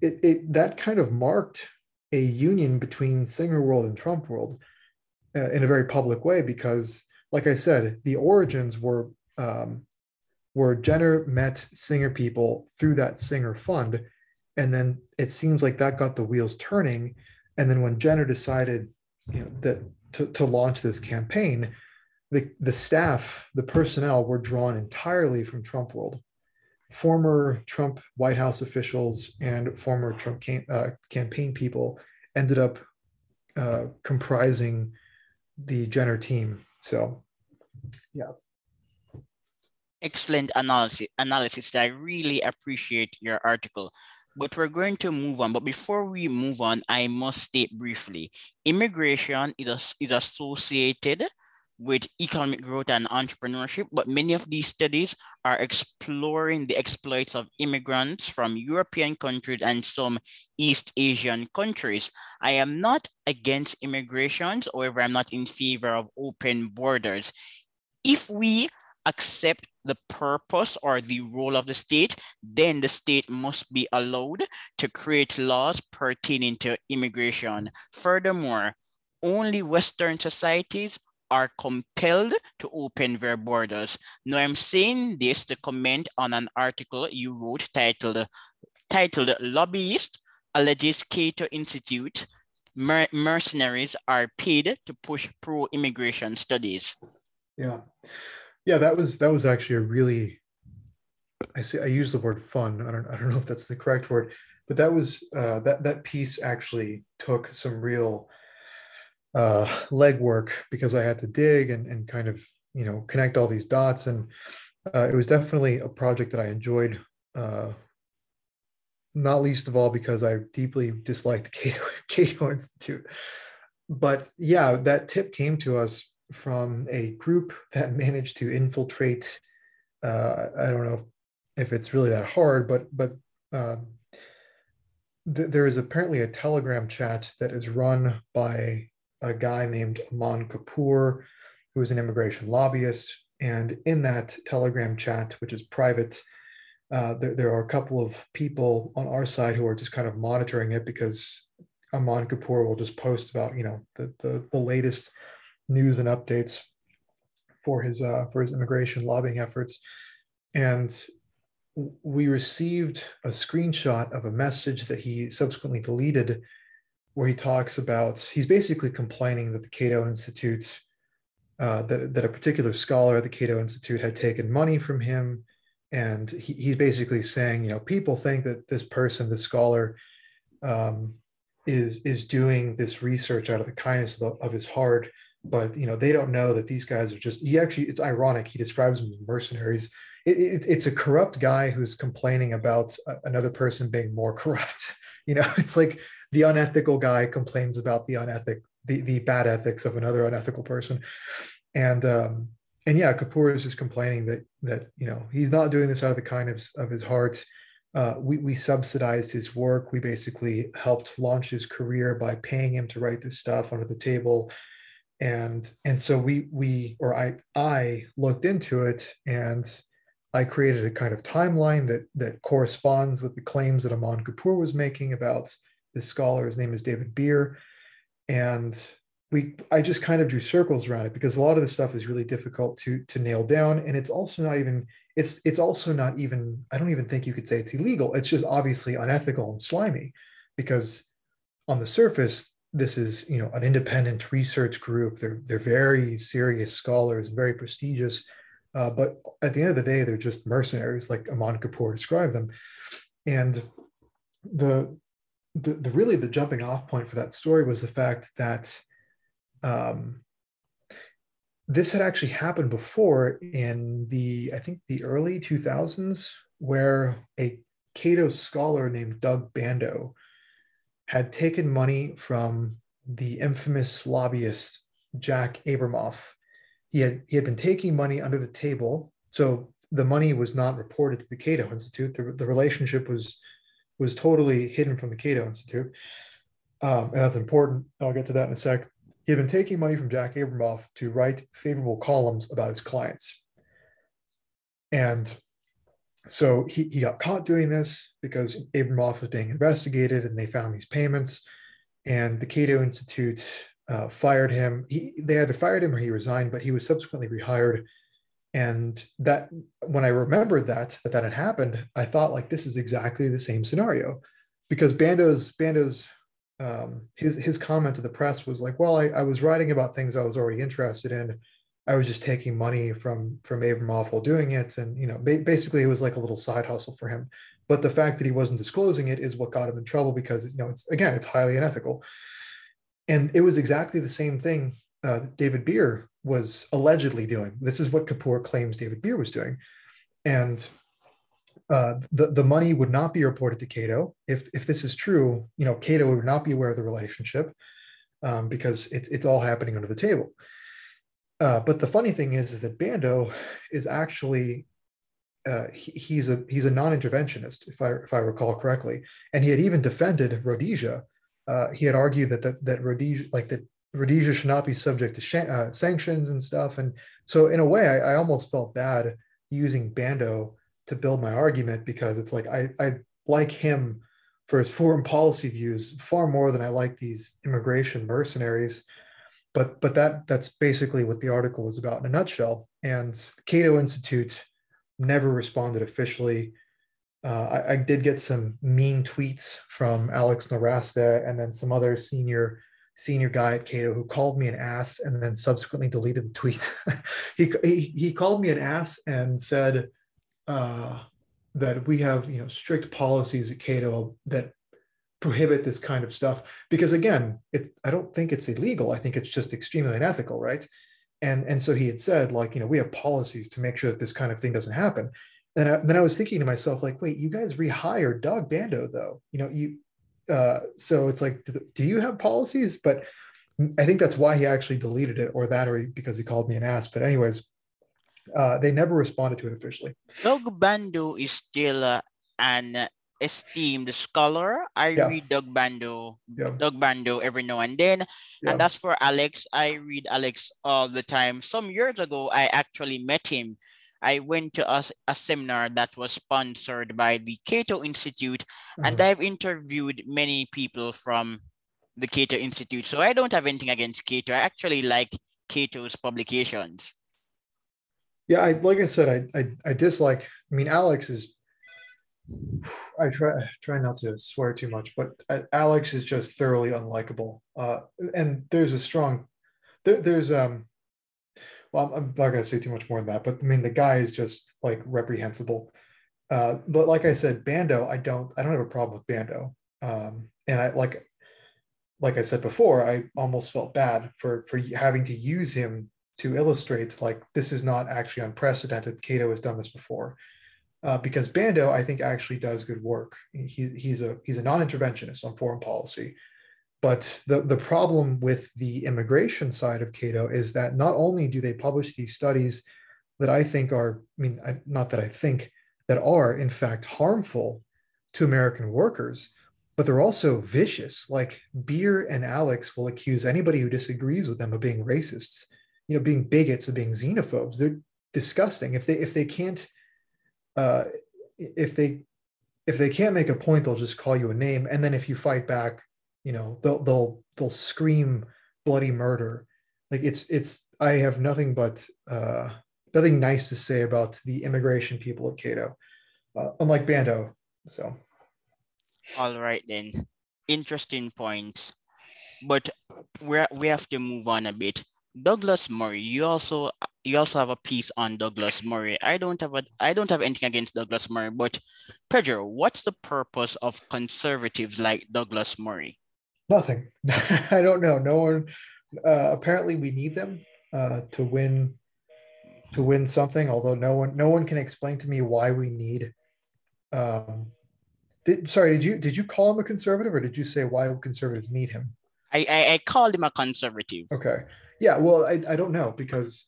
it, it that kind of marked a union between Singer World and Trump World uh, in a very public way because, like I said, the origins were um, where Jenner met Singer people through that Singer fund, and then it seems like that got the wheels turning. And then when Jenner decided, you know, that to, to launch this campaign, the the staff, the personnel were drawn entirely from Trump world former Trump White House officials and former Trump cam- uh, campaign people ended up uh, comprising the Jenner team. So, yeah. Excellent analysis. Analysis. I really appreciate your article. But we're going to move on. But before we move on, I must state briefly: immigration is, is associated with economic growth and entrepreneurship, but many of these studies are exploring the exploits of immigrants from European countries and some East Asian countries. I am not against immigrations, however, I'm not in favor of open borders. If we accept the purpose or the role of the state, then the state must be allowed to create laws pertaining to immigration. Furthermore, only Western societies are compelled to open their borders. Now I'm saying this to comment on an article you wrote titled, titled Lobbyist alleges Cato Institute mer mercenaries are paid to push pro-immigration studies. Yeah. Yeah, that was that was actually a really I say I use the word fun. I don't I don't know if that's the correct word, but that was uh, that that piece actually took some real uh, legwork because I had to dig and, and kind of you know connect all these dots and uh, it was definitely a project that I enjoyed uh, not least of all because I deeply disliked the Cato, [LAUGHS] Cato Institute but yeah that tip came to us from a group that [LAUGHS] managed to infiltrate uh, I don't know if, if, it's really that hard but but uh, th- there is apparently a telegram chat that is run by a guy named Aman Kapoor, who is an immigration lobbyist. And in that Telegram chat, which is private, uh, there, there, are a couple of people on our side who are just kind of monitoring it because Aman Kapoor will just post about, you know, the, the, the latest news and updates for his uh, for his immigration lobbying efforts. And we received a screenshot of a message that he subsequently deleted where he talks about he's basically complaining that the Cato Institute, uh, that that a particular scholar at the Cato Institute had taken money from him, and he, he's basically saying, you know, people think that this person, this scholar, um, is is doing this research out of the kindness of, the, of his heart, but you know they don't know that these guys are just. He actually, it's ironic. He describes them as mercenaries. It, it, it's a corrupt guy who's complaining about another person being more [LAUGHS] corrupt. You know, it's like the unethical guy complains about the unethic the, the bad ethics of another unethical person and um, and yeah, Kapoor is just complaining that that you know he's not doing this out of the kindness of his heart. Uh, we we subsidized his work. We basically helped launch his career by paying him to write this stuff under the table, and and so we we or I I looked into it and I created a kind of timeline that that corresponds with the claims that Aman Kapoor was making about this scholar. His name is David Bier, and we I just kind of drew circles around it because a lot of this stuff is really difficult to to nail down, and it's also not even it's it's also not even I don't even think you could say it's illegal. It's just obviously unethical and slimy because on the surface this is you know an independent research group. They're they're very serious scholars, very prestigious, uh, but at the end of the day, they're just mercenaries, like Aman Kapoor described them, and the the, the really the jumping off point for that story was the fact that um, this had actually happened before in the, I think, the early 2000s, where a Cato scholar named Doug Bandow had taken money from the infamous lobbyist Jack Abramoff. He had, he had been taking money under the table. So the money was not reported to the Cato Institute. The, the relationship was, was totally hidden from the Cato Institute. Um, and that's important. I'll get to that in a sec. He had been taking money from Jack Abramoff to write favorable columns about his clients. And so he, he got caught doing this because Abramoff was being investigated and they found these payments. And the Cato Institute uh, fired him. He, they either fired him or he resigned, but he was subsequently rehired. And that when I remembered that that that had happened, I thought like this is exactly the same scenario, because Bandow's Bandow's um, his his comment to the press was like, "Well, I, I was writing about things I was already interested in. I was just taking money from from Abramoff while doing it, and you know, ba- basically, it was like a little side hustle for him. But the fact that he wasn't disclosing it is what got him in trouble because you know, it's again, it's highly unethical. And it was exactly the same thing uh, David Bier was allegedly doing. This is what Kapoor claims David Bier was doing, and uh, the, the money would not be reported to Cato. If, if this is true, you know, Cato would not be aware of the relationship um, because it's, it's all happening under the table. Uh, but the funny thing is, is that Bandow is actually uh, he, he's a he's a non-interventionist, if I if I recall correctly, and he had even defended Rhodesia. Uh, he had argued that that that Rhodesia like that Rhodesia should not be subject to sh- uh, sanctions and stuff. And so, in a way, I, I almost felt bad using Bandow to build my argument because it's like I, I like him for his foreign policy views far more than I like these immigration mercenaries. But but that that's basically what the article was about in a nutshell. And Cato Institute never responded officially. Uh, I, I, did get some mean tweets from Alex Nowrasteh and then some other senior senior guy at Cato who called me an ass and then subsequently deleted the tweet. [LAUGHS] he, he he called me an ass and said uh, that we have you know strict policies at Cato that prohibit this kind of stuff. Because again it i don't think it's illegal. I think it's just extremely unethical right? And and so he had said like you know we have policies to make sure that this kind of thing doesn't happen. And I, then i was thinking to myself like wait you guys rehired Doug Bandow though. You know you uh so it's like do, do you have policies? But i think that's why he actually deleted it or that or because he called me an ass. But anyways uh, they never responded to it officially. Doug Bandow is still uh, an esteemed scholar. I yeah. read Doug Bandow, yeah. Doug Bandow every now and then. Yeah. And that's for Alex. I read Alex all the time. Some years ago, I actually met him. I went to a, a seminar that was sponsored by the Cato Institute, uh-huh. and I've interviewed many people from the Cato Institute. So I don't have anything against Cato. I actually like Cato's publications yeah, I like I said, I, I I dislike. I mean, Alex is. I try try not to swear too much, but Alex is just thoroughly unlikable. Uh, and there's a strong, there, there's um, well, I'm, I'm not going to say too much more than that, but I mean, the guy is just like reprehensible. Uh, but like I said, Bandow, I don't, I don't have a problem with Bandow. Um, and I like, like I said before, I almost felt bad for for having to use him to illustrate like this is not actually unprecedented. Cato has done this before. Uh, because Bandow, I think, actually does good work. He's he's a he's a non-interventionist on foreign policy, but the, the problem with the immigration side of Cato is that not only do they publish these studies that I think are, I mean, I, not that I think, that are in fact harmful to American workers, but they're also vicious. Like Bier and Alex will accuse anybody who disagrees with them of being racists, you know, being bigots, of being xenophobes. They're disgusting. If they if they can't uh, if they if they can't make a point, they'll just call you a name, and then if you fight back, you know, they'll they'll they'll scream bloody murder. Like it's it's I have nothing but uh, nothing nice to say about the immigration people at Cato, uh, unlike Bandow. So, all right then, interesting point, but we we have to move on a bit. Douglas Murray, you also you also have a piece on Douglas Murray. I don't have a I don't have anything against Douglas Murray, but Pedro, what's the purpose of conservatives like Douglas Murray? Nothing. [LAUGHS] I don't know. No one. Uh, apparently, we need them uh, to win to win something. Although no one no one can explain to me why we need. Um, did, sorry, did you did you call him a conservative, or did you say why conservatives need him? I, I, I called him a conservative. Okay. Yeah. Well, I, I don't know because,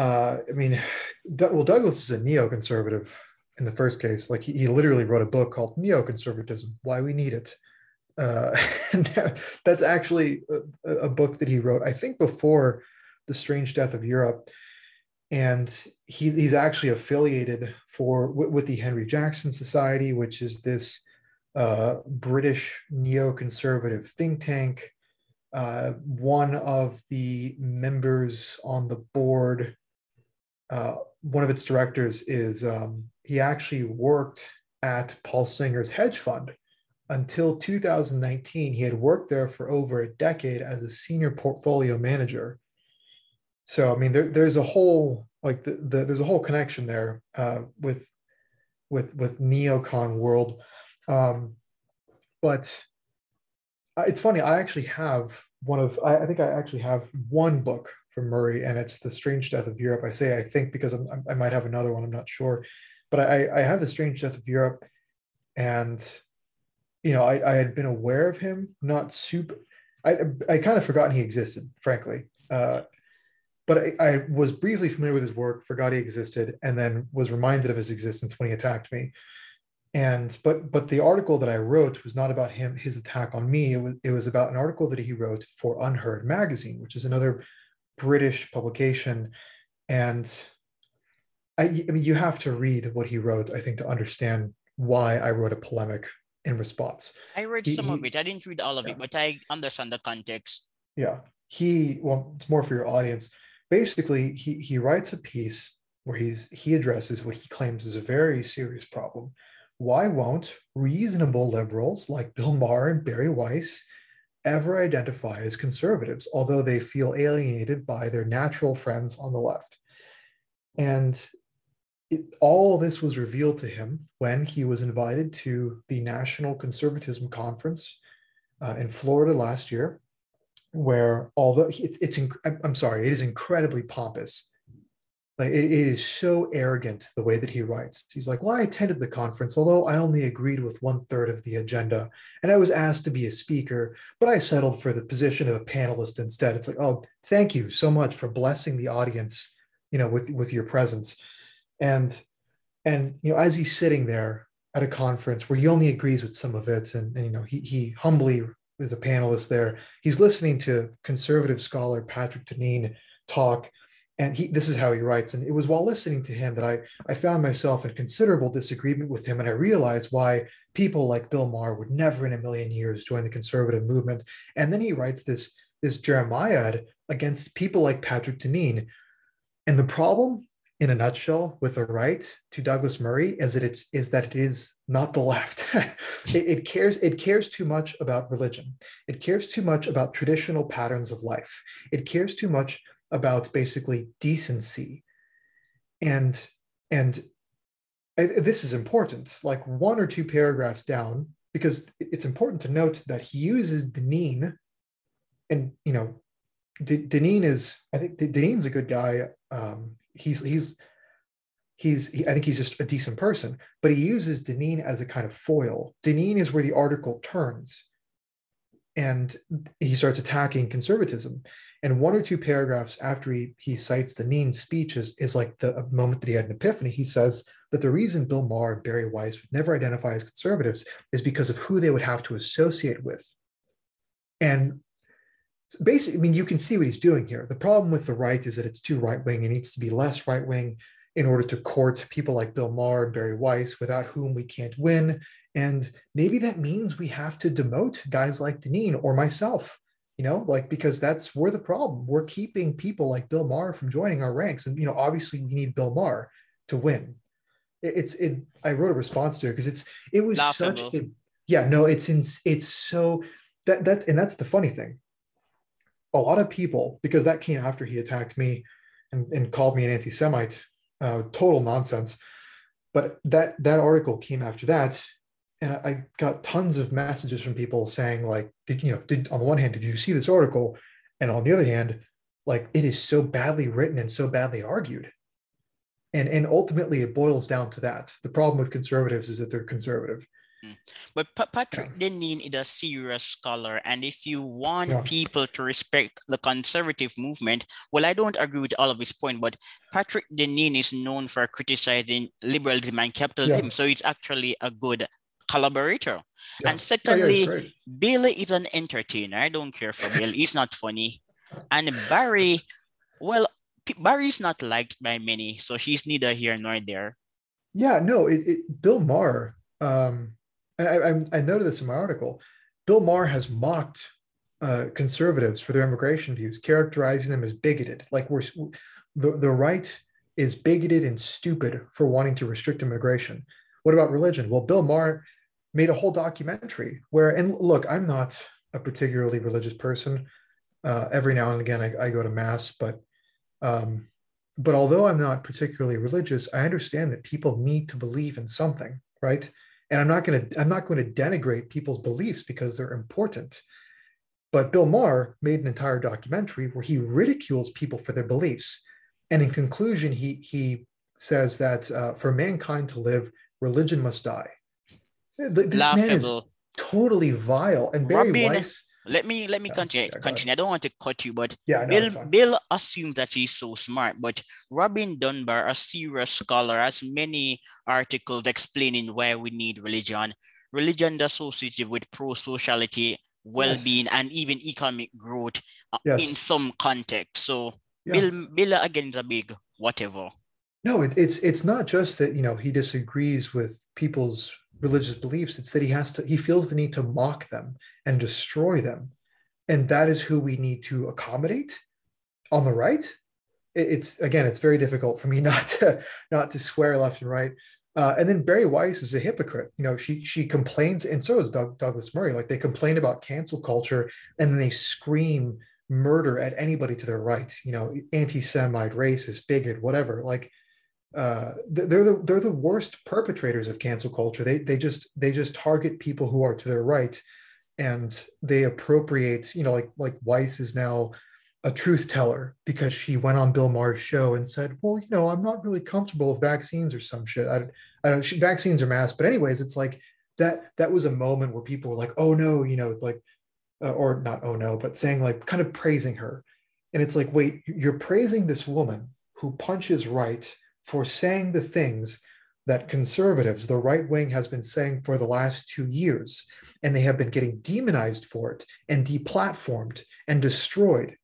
uh, I mean, well, Douglas is a neoconservative in the first case. Like he, he literally wrote a book called Neoconservatism: Why We Need It. Uh, [LAUGHS] that's actually a, a book that he wrote, I think, before the Strange Death of Europe and he, he's actually affiliated for with the Henry Jackson Society, which is this uh, British neoconservative think tank. Uh, one of the members on the board, uh, one of its directors, is um, he actually worked at Paul Singer's hedge fund until 2019. He had worked there for over a decade as a senior portfolio manager so I mean, there, there's a whole like the, the, there's a whole connection there uh, with with with neocon world. Um, but it's funny. I actually have one of I, I, think I actually have one book from Murray, and it's The Strange Death of Europe. I say I think because I'm, i might have another one. I'm not sure, but I, I have The Strange Death of Europe, and you know I, I had been aware of him, not super. I I kind of forgotten he existed, frankly. Uh, but I, I, was briefly familiar with his work, forgot he existed, and then was reminded of his existence when he attacked me. And but but the article that I wrote was not about him, his attack on me. It was it was about an article that he wrote for UnHerd magazine, which is another British publication. And I, I mean, you have to read what he wrote, I think, to understand why I wrote a polemic in response. I read he, some he, of it. I didn't read all of yeah. it, but I understand the context. Yeah. He well, it's more for your audience basically he he writes a piece where he's he addresses what he claims is a very serious problem. Why won't reasonable liberals like Bill Maher and Bari Weiss ever identify as conservatives, although they feel alienated by their natural friends on the left? And it, all this was revealed to him when he was invited to the National Conservatism Conference uh, in Florida last year where although it's it's I'm sorry, it is incredibly pompous. Like it, it is so arrogant the way that he writes. He's like, "Well, I attended the conference, although I only agreed with one third of the agenda, and I was asked to be a speaker, but I settled for the position of a panelist instead." It's like, "Oh, thank you so much for blessing the audience, you know, with with your presence," and and you know, as he's sitting there at a conference where he only agrees with some of it, and, and you know, he he humbly is a panelist there. He's listening to conservative scholar Patrick Deneen talk, and he this is how he writes. And it was while listening to him that I I found myself in considerable disagreement with him, and I realized why people like Bill Maher would never in a million years join the conservative movement. And then he writes this this Jeremiad against people like Patrick Deneen. And the problem in a nutshell with the right to Douglas Murray is that it's is that it is not the left. [LAUGHS] it, it, cares it cares too much about religion. It cares too much about traditional patterns of life. It cares too much about basically decency. And and this is important. Like one or two paragraphs down, because it's important to note that he uses Deneen, and you know, Deneen is I think Deneen's a good guy. Um, he's he's he's he, I think he's just a decent person, but he uses Deneen as a kind of foil. Deneen is where the article turns, and he starts attacking conservatism. And one or two paragraphs after he, he cites Deneen speech is, is like the moment that he had an epiphany. He says that the reason Bill Maher and Bari Weiss would never identify as conservatives is because of who they would have to associate with. And basically, I mean, you can see what he's doing here. The problem with the right is that it's too right wing. It needs to be less right wing in order to court people like Bill Maher and Bari Weiss, without whom we can't win. And maybe that means we have to demote guys like Deneen or myself, you know, like because that's we're the problem. We're keeping people like Bill Maher from joining our ranks. And you know, obviously we need Bill Maher to win. It, it's it I wrote a response to it because it's it was Laughable. such a yeah, no, it's in it's so that that's and that's the funny thing. A lot of people, because that came after he attacked me and, and called me an anti-Semite, uh, total nonsense. But that that article came after that, and I got tons of messages from people saying like, did you know? Did on the one hand, did you see this article? And on the other hand, like it is so badly written and so badly argued. And and ultimately, it boils down to that. The problem with conservatives is that they're conservative. Hmm. But Patrick. Deneen is a serious scholar, and if you want yeah. people to respect the conservative movement, well, I don't agree with all of his point, but Patrick Deneen is known for criticizing liberalism and capitalism, yeah. so it's actually a good collaborator. And secondly, Bill is an entertainer. I don't care for [LAUGHS] Bill; he's not funny. And Bari, well, Bari is not liked by many, so he's neither here nor there. Yeah, no, it, it Bill Maher. Um, and I, I, noted this in my article, Bill Maher has mocked uh, conservatives for their immigration views, characterizing them as bigoted. Like we're the, the right is bigoted and stupid for wanting to restrict immigration. What about religion? Well, Bill Maher made a whole documentary where, and look, I'm not a particularly religious person. Uh, every now and again, I, I go to mass, but um, but although I'm not particularly religious, I understand that people need to believe in something, right? and i'm not going to i'm not going to denigrate people's beliefs because they're important but bill maher made an entire documentary where he ridicules people for their beliefs and in conclusion he he says that uh, for mankind to live religion must die this Laughable. man is totally vile and Bari Robin, Weiss let me let me yeah, continue. Yeah, continue. I don't want to cut you, but yeah, no, Bill Bill assumes that he's so smart. But Robin Dunbar, a serious scholar, has many articles explaining why we need religion. Religion associated with pro-sociality, well-being, yes. and even economic growth uh, yes. in some context. So Bill Bill again is a big whatever. No, it, it's it's not just that you know he disagrees with people's religious beliefs it's that he has to he feels the need to mock them and destroy them and that is who we need to accommodate on the right it's again it's very difficult for me [LAUGHS] not to not to swear left and right uh, and then Bari Weiss is a hypocrite. You know, she she complains, and so is Doug, Douglas Murray. Like they complain about cancel culture, and then they scream murder at anybody to their right. You know, anti-Semite, racist, bigot, whatever. Like uh, they're the they're the worst perpetrators of cancel culture. They they just they just target people who are to their right, and they appropriate. You know, like like Weiss is now a truth teller because she went on Bill Maher's show and said, "Well, you know, I'm not really comfortable with vaccines or some shit. I, I don't. Vaccines are mass, but anyways, it's like that. That was a moment where people were like, "Oh no," you know, like, uh, or not "Oh no," but saying like, kind of praising her, and it's like, wait, you're praising this woman who punches right for saying the things that conservatives, the right wing, has been saying for the last two years. And they have been getting demonized for it and deplatformed and destroyed.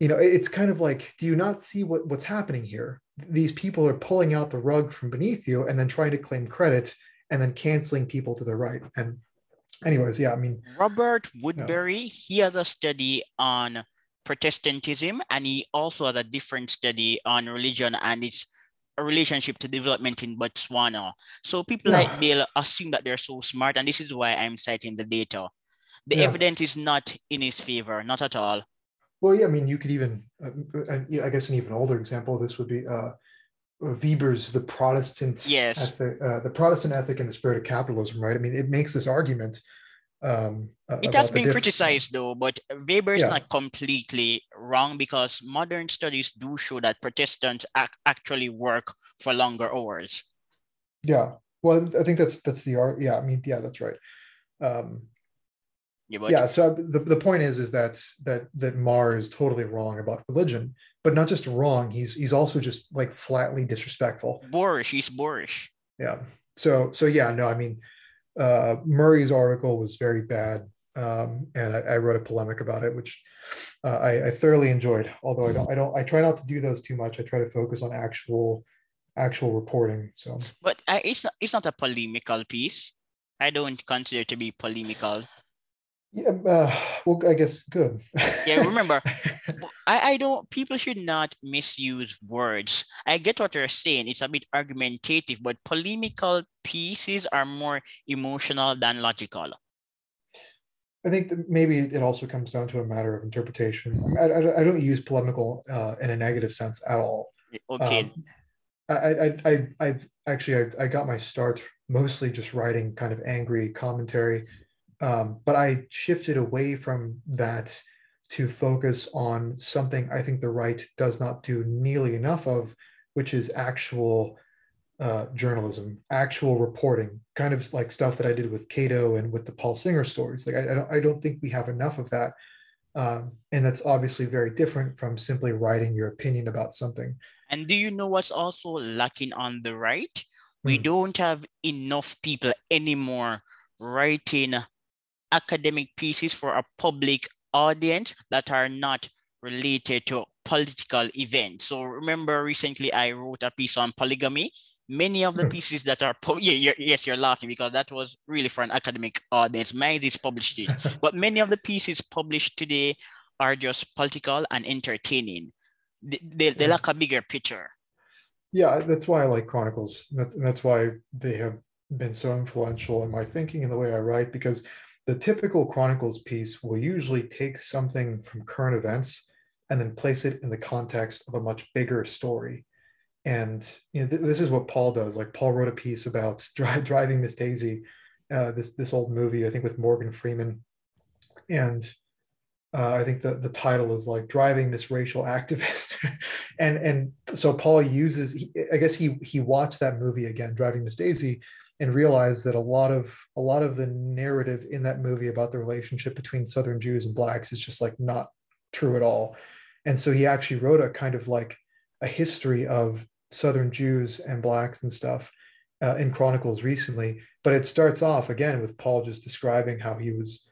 You know, it's kind of like, do you not see what, what's happening here? These people are pulling out the rug from beneath you and then trying to claim credit and then canceling people to the right. And anyways, yeah, I mean Robert Woodberry, you know, he has a study on Protestantism and he also has a different study on religion and it's a relationship to development in Botswana. So people yeah. like Bill assume that they're so smart, and this is why I'm citing the data. The yeah. evidence is not in his favor, not at all. Well, yeah, I mean, you could even, uh, uh I guess, an even older example of this would be uh, uh, Weber's "The Protestant yes. Ethic, uh, the Protestant Ethic and the Spirit of Capitalism." Right? I mean, it makes this argument um, it has been criticized though, but Weber is yeah. not completely wrong because modern studies do show that Protestants ac- actually work for longer hours. Yeah, well, I think that's that's the art. Yeah, I mean, yeah, that's right. Um, Yeah, but yeah so the, the point is is that that that Maher is totally wrong about religion but not just wrong he's he's also just like flatly disrespectful boorish. He's boorish. yeah so so yeah no i mean uh murray's article was very bad um and i, I wrote a polemic about it which uh, I, I thoroughly enjoyed although i don't i don't i try not to do those too much i try to focus on actual actual reporting so But uh, it's not, it's not a polemical piece. I don't consider it to be polemical. yeah uh, well i guess good Yeah, remember, [LAUGHS] I, I don't people should not misuse words. I get what you're saying. It's a bit argumentative, but polemical pieces are more emotional than logical. I think that maybe it also comes down to a matter of interpretation. I, I, I- I don't use polemical uh, in a negative sense at all. Okay. Um, I, I, I, I actually I, I got my start mostly just writing kind of angry commentary, um, but I shifted away from that to focus on something I think the right does not do nearly enough of, which is actual uh, journalism, actual reporting, kind of like stuff that I did with Cato and with the Paul Singer stories. Like I, I don't I don't think we have enough of that. Um, and that's obviously very different from simply writing your opinion about something. And do you know what's also lacking on the right? We Hmm. don't have enough people anymore writing academic pieces for a public audience that are not related to political events. So remember recently I wrote a piece on polygamy. Many of the Hmm. pieces that are, po- [LAUGHS] yeah, you're, yes, you're laughing because that was really for an academic audience. Mine is published it. [LAUGHS] But many of the pieces published today are just political and entertaining. They, they, they lack a bigger picture. yeah, that's why I like Chronicles. That's that's why they have been so influential in my thinking and the way I write. Because the typical Chronicles piece will usually take something from current events and then place it in the context of a much bigger story. And you know, th- this is what Paul does. Like Paul wrote a piece about [LAUGHS] dri- driving Miss Daisy, uh, this this old movie, I think with Morgan Freeman, and uh, I think the the title is like driving this racial activist, [LAUGHS] and and so Paul uses. I guess he he watched that movie again, driving Miss Daisy, and realize that a lot of a lot of the narrative in that movie about the relationship between Southern Jews and blacks is just like not true at all, and so he actually wrote a kind of like a history of Southern Jews and blacks and stuff uh, in Chronicles recently. But it starts off again with Paul just describing how he was.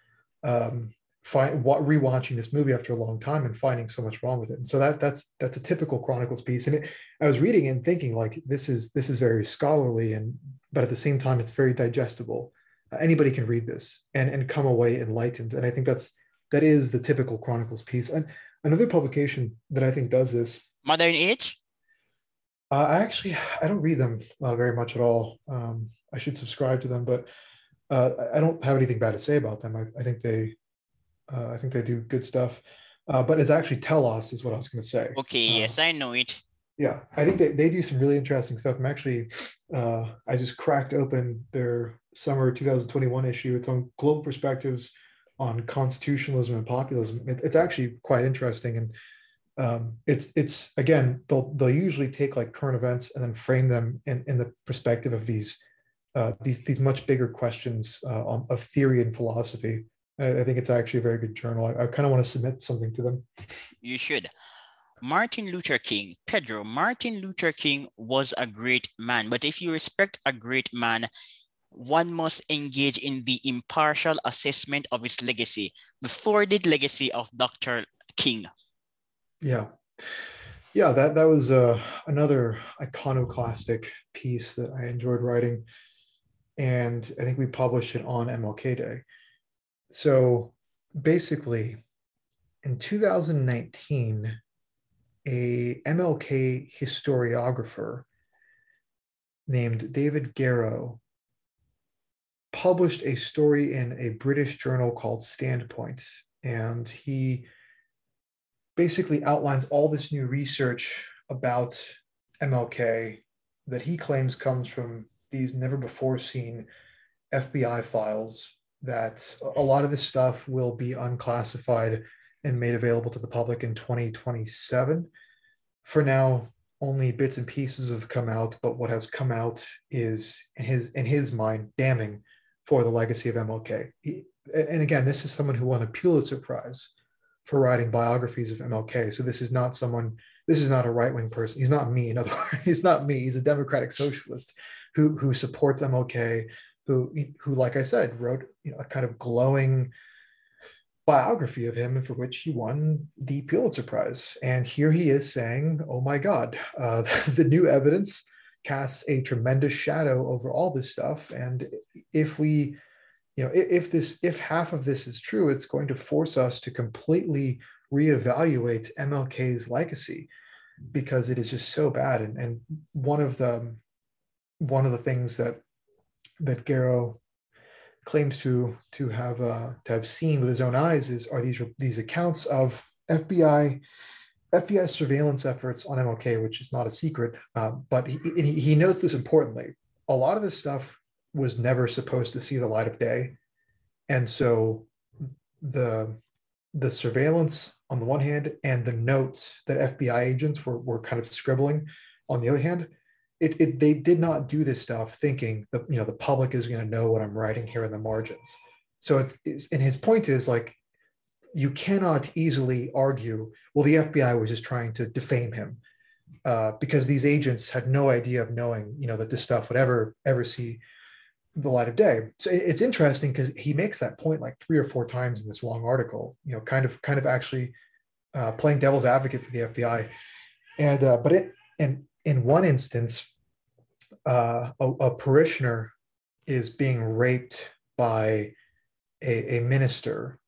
Um, find wa- rewatching this movie after a long time and finding so much wrong with it. And so that that's that's a typical Chronicles piece. And it, I was reading and thinking like this is this is very scholarly and but at the same time it's very digestible. Uh, anybody can read this and and come away enlightened. And I think that's that is the typical Chronicles piece. And another publication that I think does this. Modern age? Uh, I actually I don't read them uh, very much at all. Um, I should subscribe to them, but uh, I- don't have anything bad to say about them. I, I think they uh, I think they do good stuff. Uh, but it's actually Telos is what I was going to say. Okay, Uh, yes, I know it. Yeah, I think they, they do some really interesting stuff. I'm actually, uh, I just cracked open their summer 2021 issue. It's on global perspectives on constitutionalism and populism. It, it's actually quite interesting, and um, it's it's again they'll they'll usually take like current events and then frame them in, in the perspective of these uh, these these much bigger questions uh, on, of theory and philosophy. I, think it's actually a very good journal. I, I kind of want to submit something to them. You should. Martin Luther King, Pedro, Martin Luther King was a great man, but if you respect a great man, one must engage in the impartial assessment of his legacy, the sordid legacy of Dr. King. Yeah. Yeah, that that was uh, another iconoclastic piece that I enjoyed writing, and I think we published it on MLK Day. So basically, in 2019, a MLK historiographer named David Garrow published a story in a British journal called Standpoint, and he basically outlines all this new research about MLK that he claims comes from these never before seen FBI files. That a lot of this stuff will be unclassified and made available to the public in 2027. For now, only bits and pieces have come out, but what has come out is, in his in his mind, damning for the legacy of MLK. He, and again, this is someone who won a Pulitzer Prize for writing biographies of MLK. So this is not someone, this is not a right wing person. He's not me. In other [LAUGHS] words, he's not me. He's a democratic socialist who, who supports MLK, who, who, like I said, wrote you know, a kind of glowing biography of him for which he won the Pulitzer Prize. And here he is saying, oh my God, uh, [LAUGHS] the new evidence casts a tremendous shadow over all this stuff. And if we, you know, if this, if half of this is true, it's going to force us to completely reevaluate MLK's legacy because it is just so bad. And, and one of the, one of the things that, that Garrow claims to to have uh, to have seen with his own eyes is are these these accounts of FBI FBI surveillance efforts on MLK, which is not a secret, uh, but he, he notes this importantly. A lot of this stuff was never supposed to see the light of day, and so the the surveillance on the one hand and the notes that FBI agents were were kind of scribbling on the other hand it, it they did not do this stuff thinking that you know the public is going to know what I'm writing here in the margins. So it's, it's and his point is like you cannot easily argue well the FBI was just trying to defame him uh, because these agents had no idea of knowing you know that this stuff would ever ever see the light of day. So it's interesting because he makes that point like three or four times in this long article. You know, kind of kind of actually uh, playing devil's advocate for the FBI, and uh, but it and in one instance, uh, a, a, parishioner is being raped by a, a, minister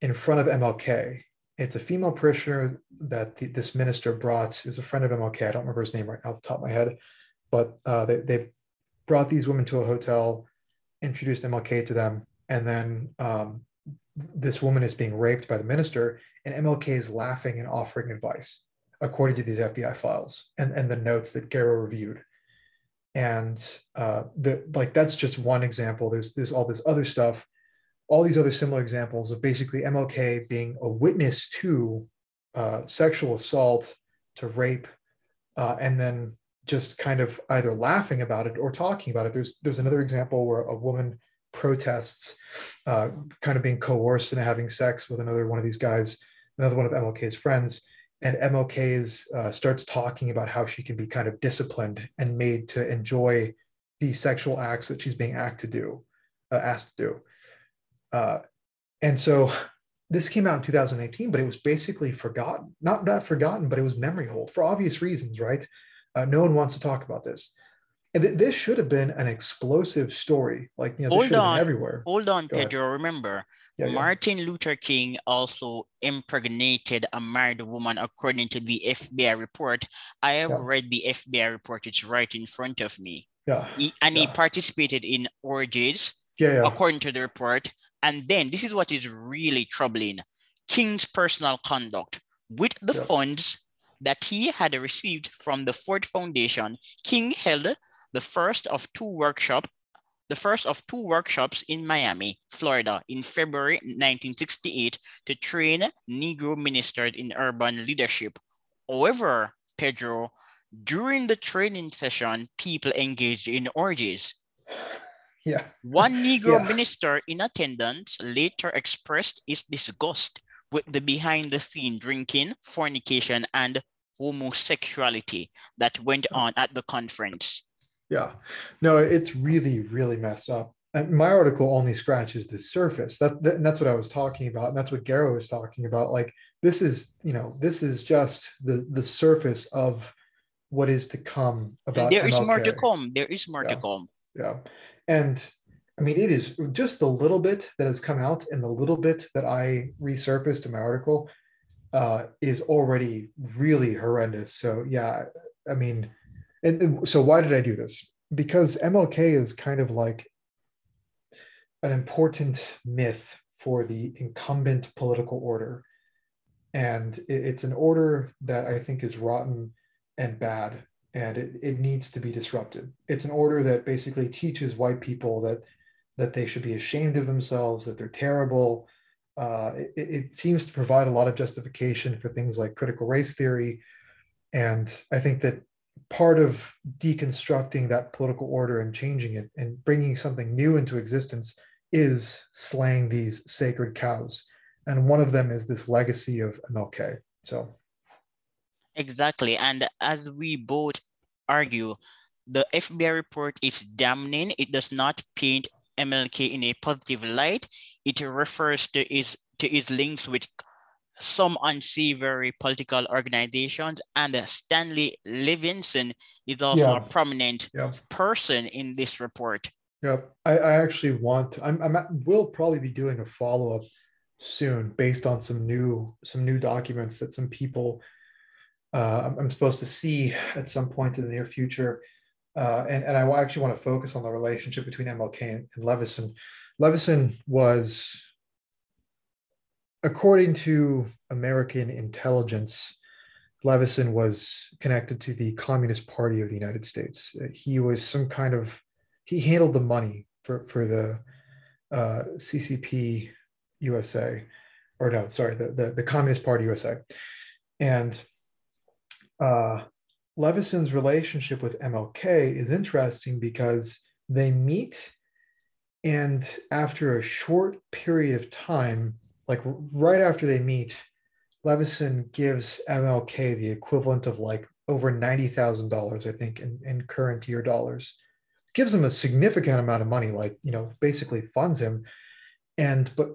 in front of MLK. It's a female parishioner that the, this minister brought, who's a friend of MLK. I don't remember his name right off the top of my head, but uh, they, they brought these women to a hotel, introduced MLK to them, and then um, this woman is being raped by the minister, and MLK is laughing and offering advice according to these FBI files and, and the notes that Garrow reviewed. And uh, the, like that's just one example. There's there's all this other stuff, all these other similar examples of basically MLK being a witness to uh, sexual assault, to rape, uh, and then just kind of either laughing about it or talking about it. There's there's another example where a woman protests, uh, kind of being coerced into having sex with another one of these guys, another one of MLK's friends and MLK uh, starts talking about how she can be kind of disciplined and made to enjoy the sexual acts that she's being asked to do, uh, asked to do. Uh, and so this came out in 2018, but it was basically forgotten. Not not forgotten, but it was memory hole for obvious reasons, right? Uh, no one wants to talk about this. And th- this should have been an explosive story, like you know, hold on, everywhere. Hold on, Go Pedro. Ahead. Remember, yeah, Martin Luther King also impregnated a married woman, according to the FBI report. I have yeah. read the FBI report, it's right in front of me. Yeah. He, and he participated in orgies, yeah, according to the report. And then this is what is really troubling King's personal conduct with the funds that he had received from the Ford Foundation. King held the first of two workshops the first of two workshops in Miami, Florida in February 1968 to train Negro ministers in urban leadership. However, Pedro, during the training session, people engaged in orgies. Yeah. One Negro yeah. minister in attendance later expressed his disgust with the behind the scene drinking, fornication, and homosexuality that went on at the conference. Yeah, no, it's really, really messed up. And my article only scratches the surface. That, that, and that's what I was talking about, and that's what Garrow was talking about. Like this is, you know, this is just the the surface of what is to come about. There is more to come. There is more yeah. to come. Yeah, and I mean, it is just the little bit that has come out, and the little bit that I resurfaced in my article uh, is already really horrendous. So yeah, I mean and so why did I do this? Because MLK is kind of like an important myth for the incumbent political order. And it's an order that I think is rotten and bad, and it, it needs to be disrupted. It's an order that basically teaches white people that that they should be ashamed of themselves, that they're terrible. Uh, it, it seems to provide a lot of justification for things like critical race theory. And I think that part of deconstructing that political order and changing it and bringing something new into existence is slaying these sacred cows. And one of them is this legacy of MLK. So, exactly. And as we both argue, the FBI report is damning. It does not paint MLK in a positive light. It refers to his to his links with some unsavory political organizations, and Stanley Livingston is also yeah. a prominent yeah. person in this report. Yep, I, I actually want. I'm. I'm. At, we'll probably be doing a follow up soon based on some new some new documents that some people uh, I'm, I'm supposed to see at some point in the near future. Uh, and, and I actually want to focus on the relationship between MLK and, and Levison. Levison was according to American intelligence, Levison was connected to the Communist Party of the United States. He was some kind of he handled the money for for the uh, CCP USA, or no, sorry, the, the, the Communist Party USA, and uh, Levison's relationship with MLK is interesting because they meet, and after a short period of time, like right after they meet, Levison gives MLK the equivalent of like over $90,000, I think, in, in current year dollars. Gives him a significant amount of money, like, you know, basically funds him. And, but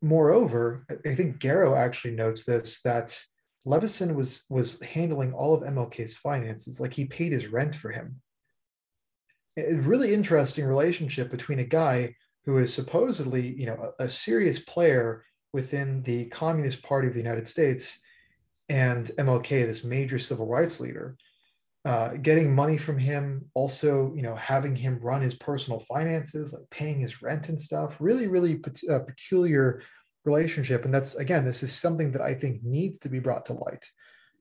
moreover, I think Garrow actually notes this that Levison was was handling all of MLK's finances, like he paid his rent for him. A really interesting relationship between a guy who is supposedly, you know, a, a serious player within the Communist Party of the United States and MLK, this major civil rights leader, uh, getting money from him, also, you know, having him run his personal finances, like paying his rent and stuff. Really, really pe- uh, peculiar relationship. And that's, again, this is something that I think needs to be brought to light.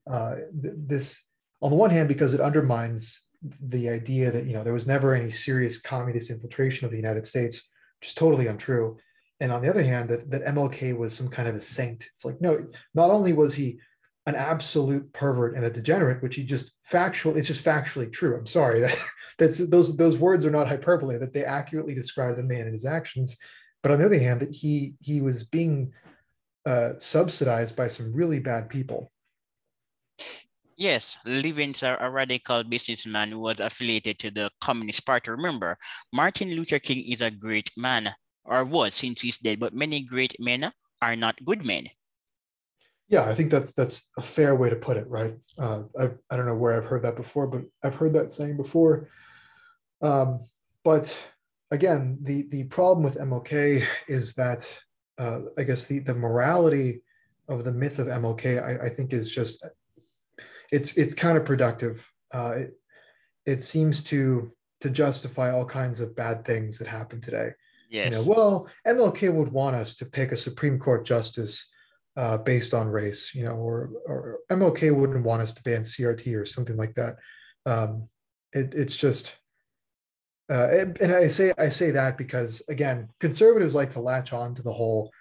Uh, th- this, on the one hand, because it undermines the idea that, you know, there was never any serious communist infiltration of the United States, which is totally untrue and on the other hand that, that mlk was some kind of a saint. It's like no not only was he an absolute pervert and a degenerate which he just factual it's just factually true. I'm sorry. [LAUGHS] That that's those those words are not hyperbole that they accurately describe the man and his actions. But on the other hand that he he was being uh, subsidized by some really bad people. Yes, Levison, a radical businessman who was affiliated to the Communist Party. Remember, Martin Luther King is a great man or was since he's dead, but many great men are not good men. Yeah, I think that's that's a fair way to put it, right? Uh, I've, I don't know where I've heard that before, but I've heard that saying before. Um, but again, the the problem with MLK is that uh, I guess the the morality of the myth of MLK, I, I think, is just it's it's counterproductive. Uh, it, it seems to to justify all kinds of bad things that happen today. Yes. You know, well, MLK would want us to pick a Supreme Court justice uh, based on race, you know, or, or MLK wouldn't want us to ban CRT or something like that. Um, it, it's just, uh, and, and, I say I say that because again, conservatives like to latch on to the whole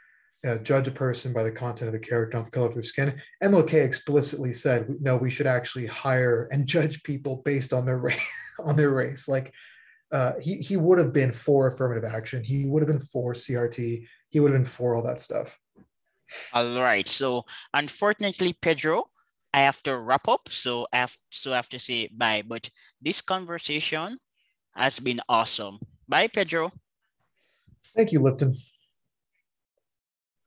uh, judge a person by the content of the character, not the color of their skin. MLK explicitly said, no, we should actually hire and judge people based on their race, [LAUGHS] on their race. Like uh, he he would have been for affirmative action. He would have been for CRT. He would have been for all that stuff. All right. So unfortunately, Pedro, I have to wrap up. So I have so I have to say bye. But this conversation has been awesome. Bye, Pedro. Thank you, Lipton.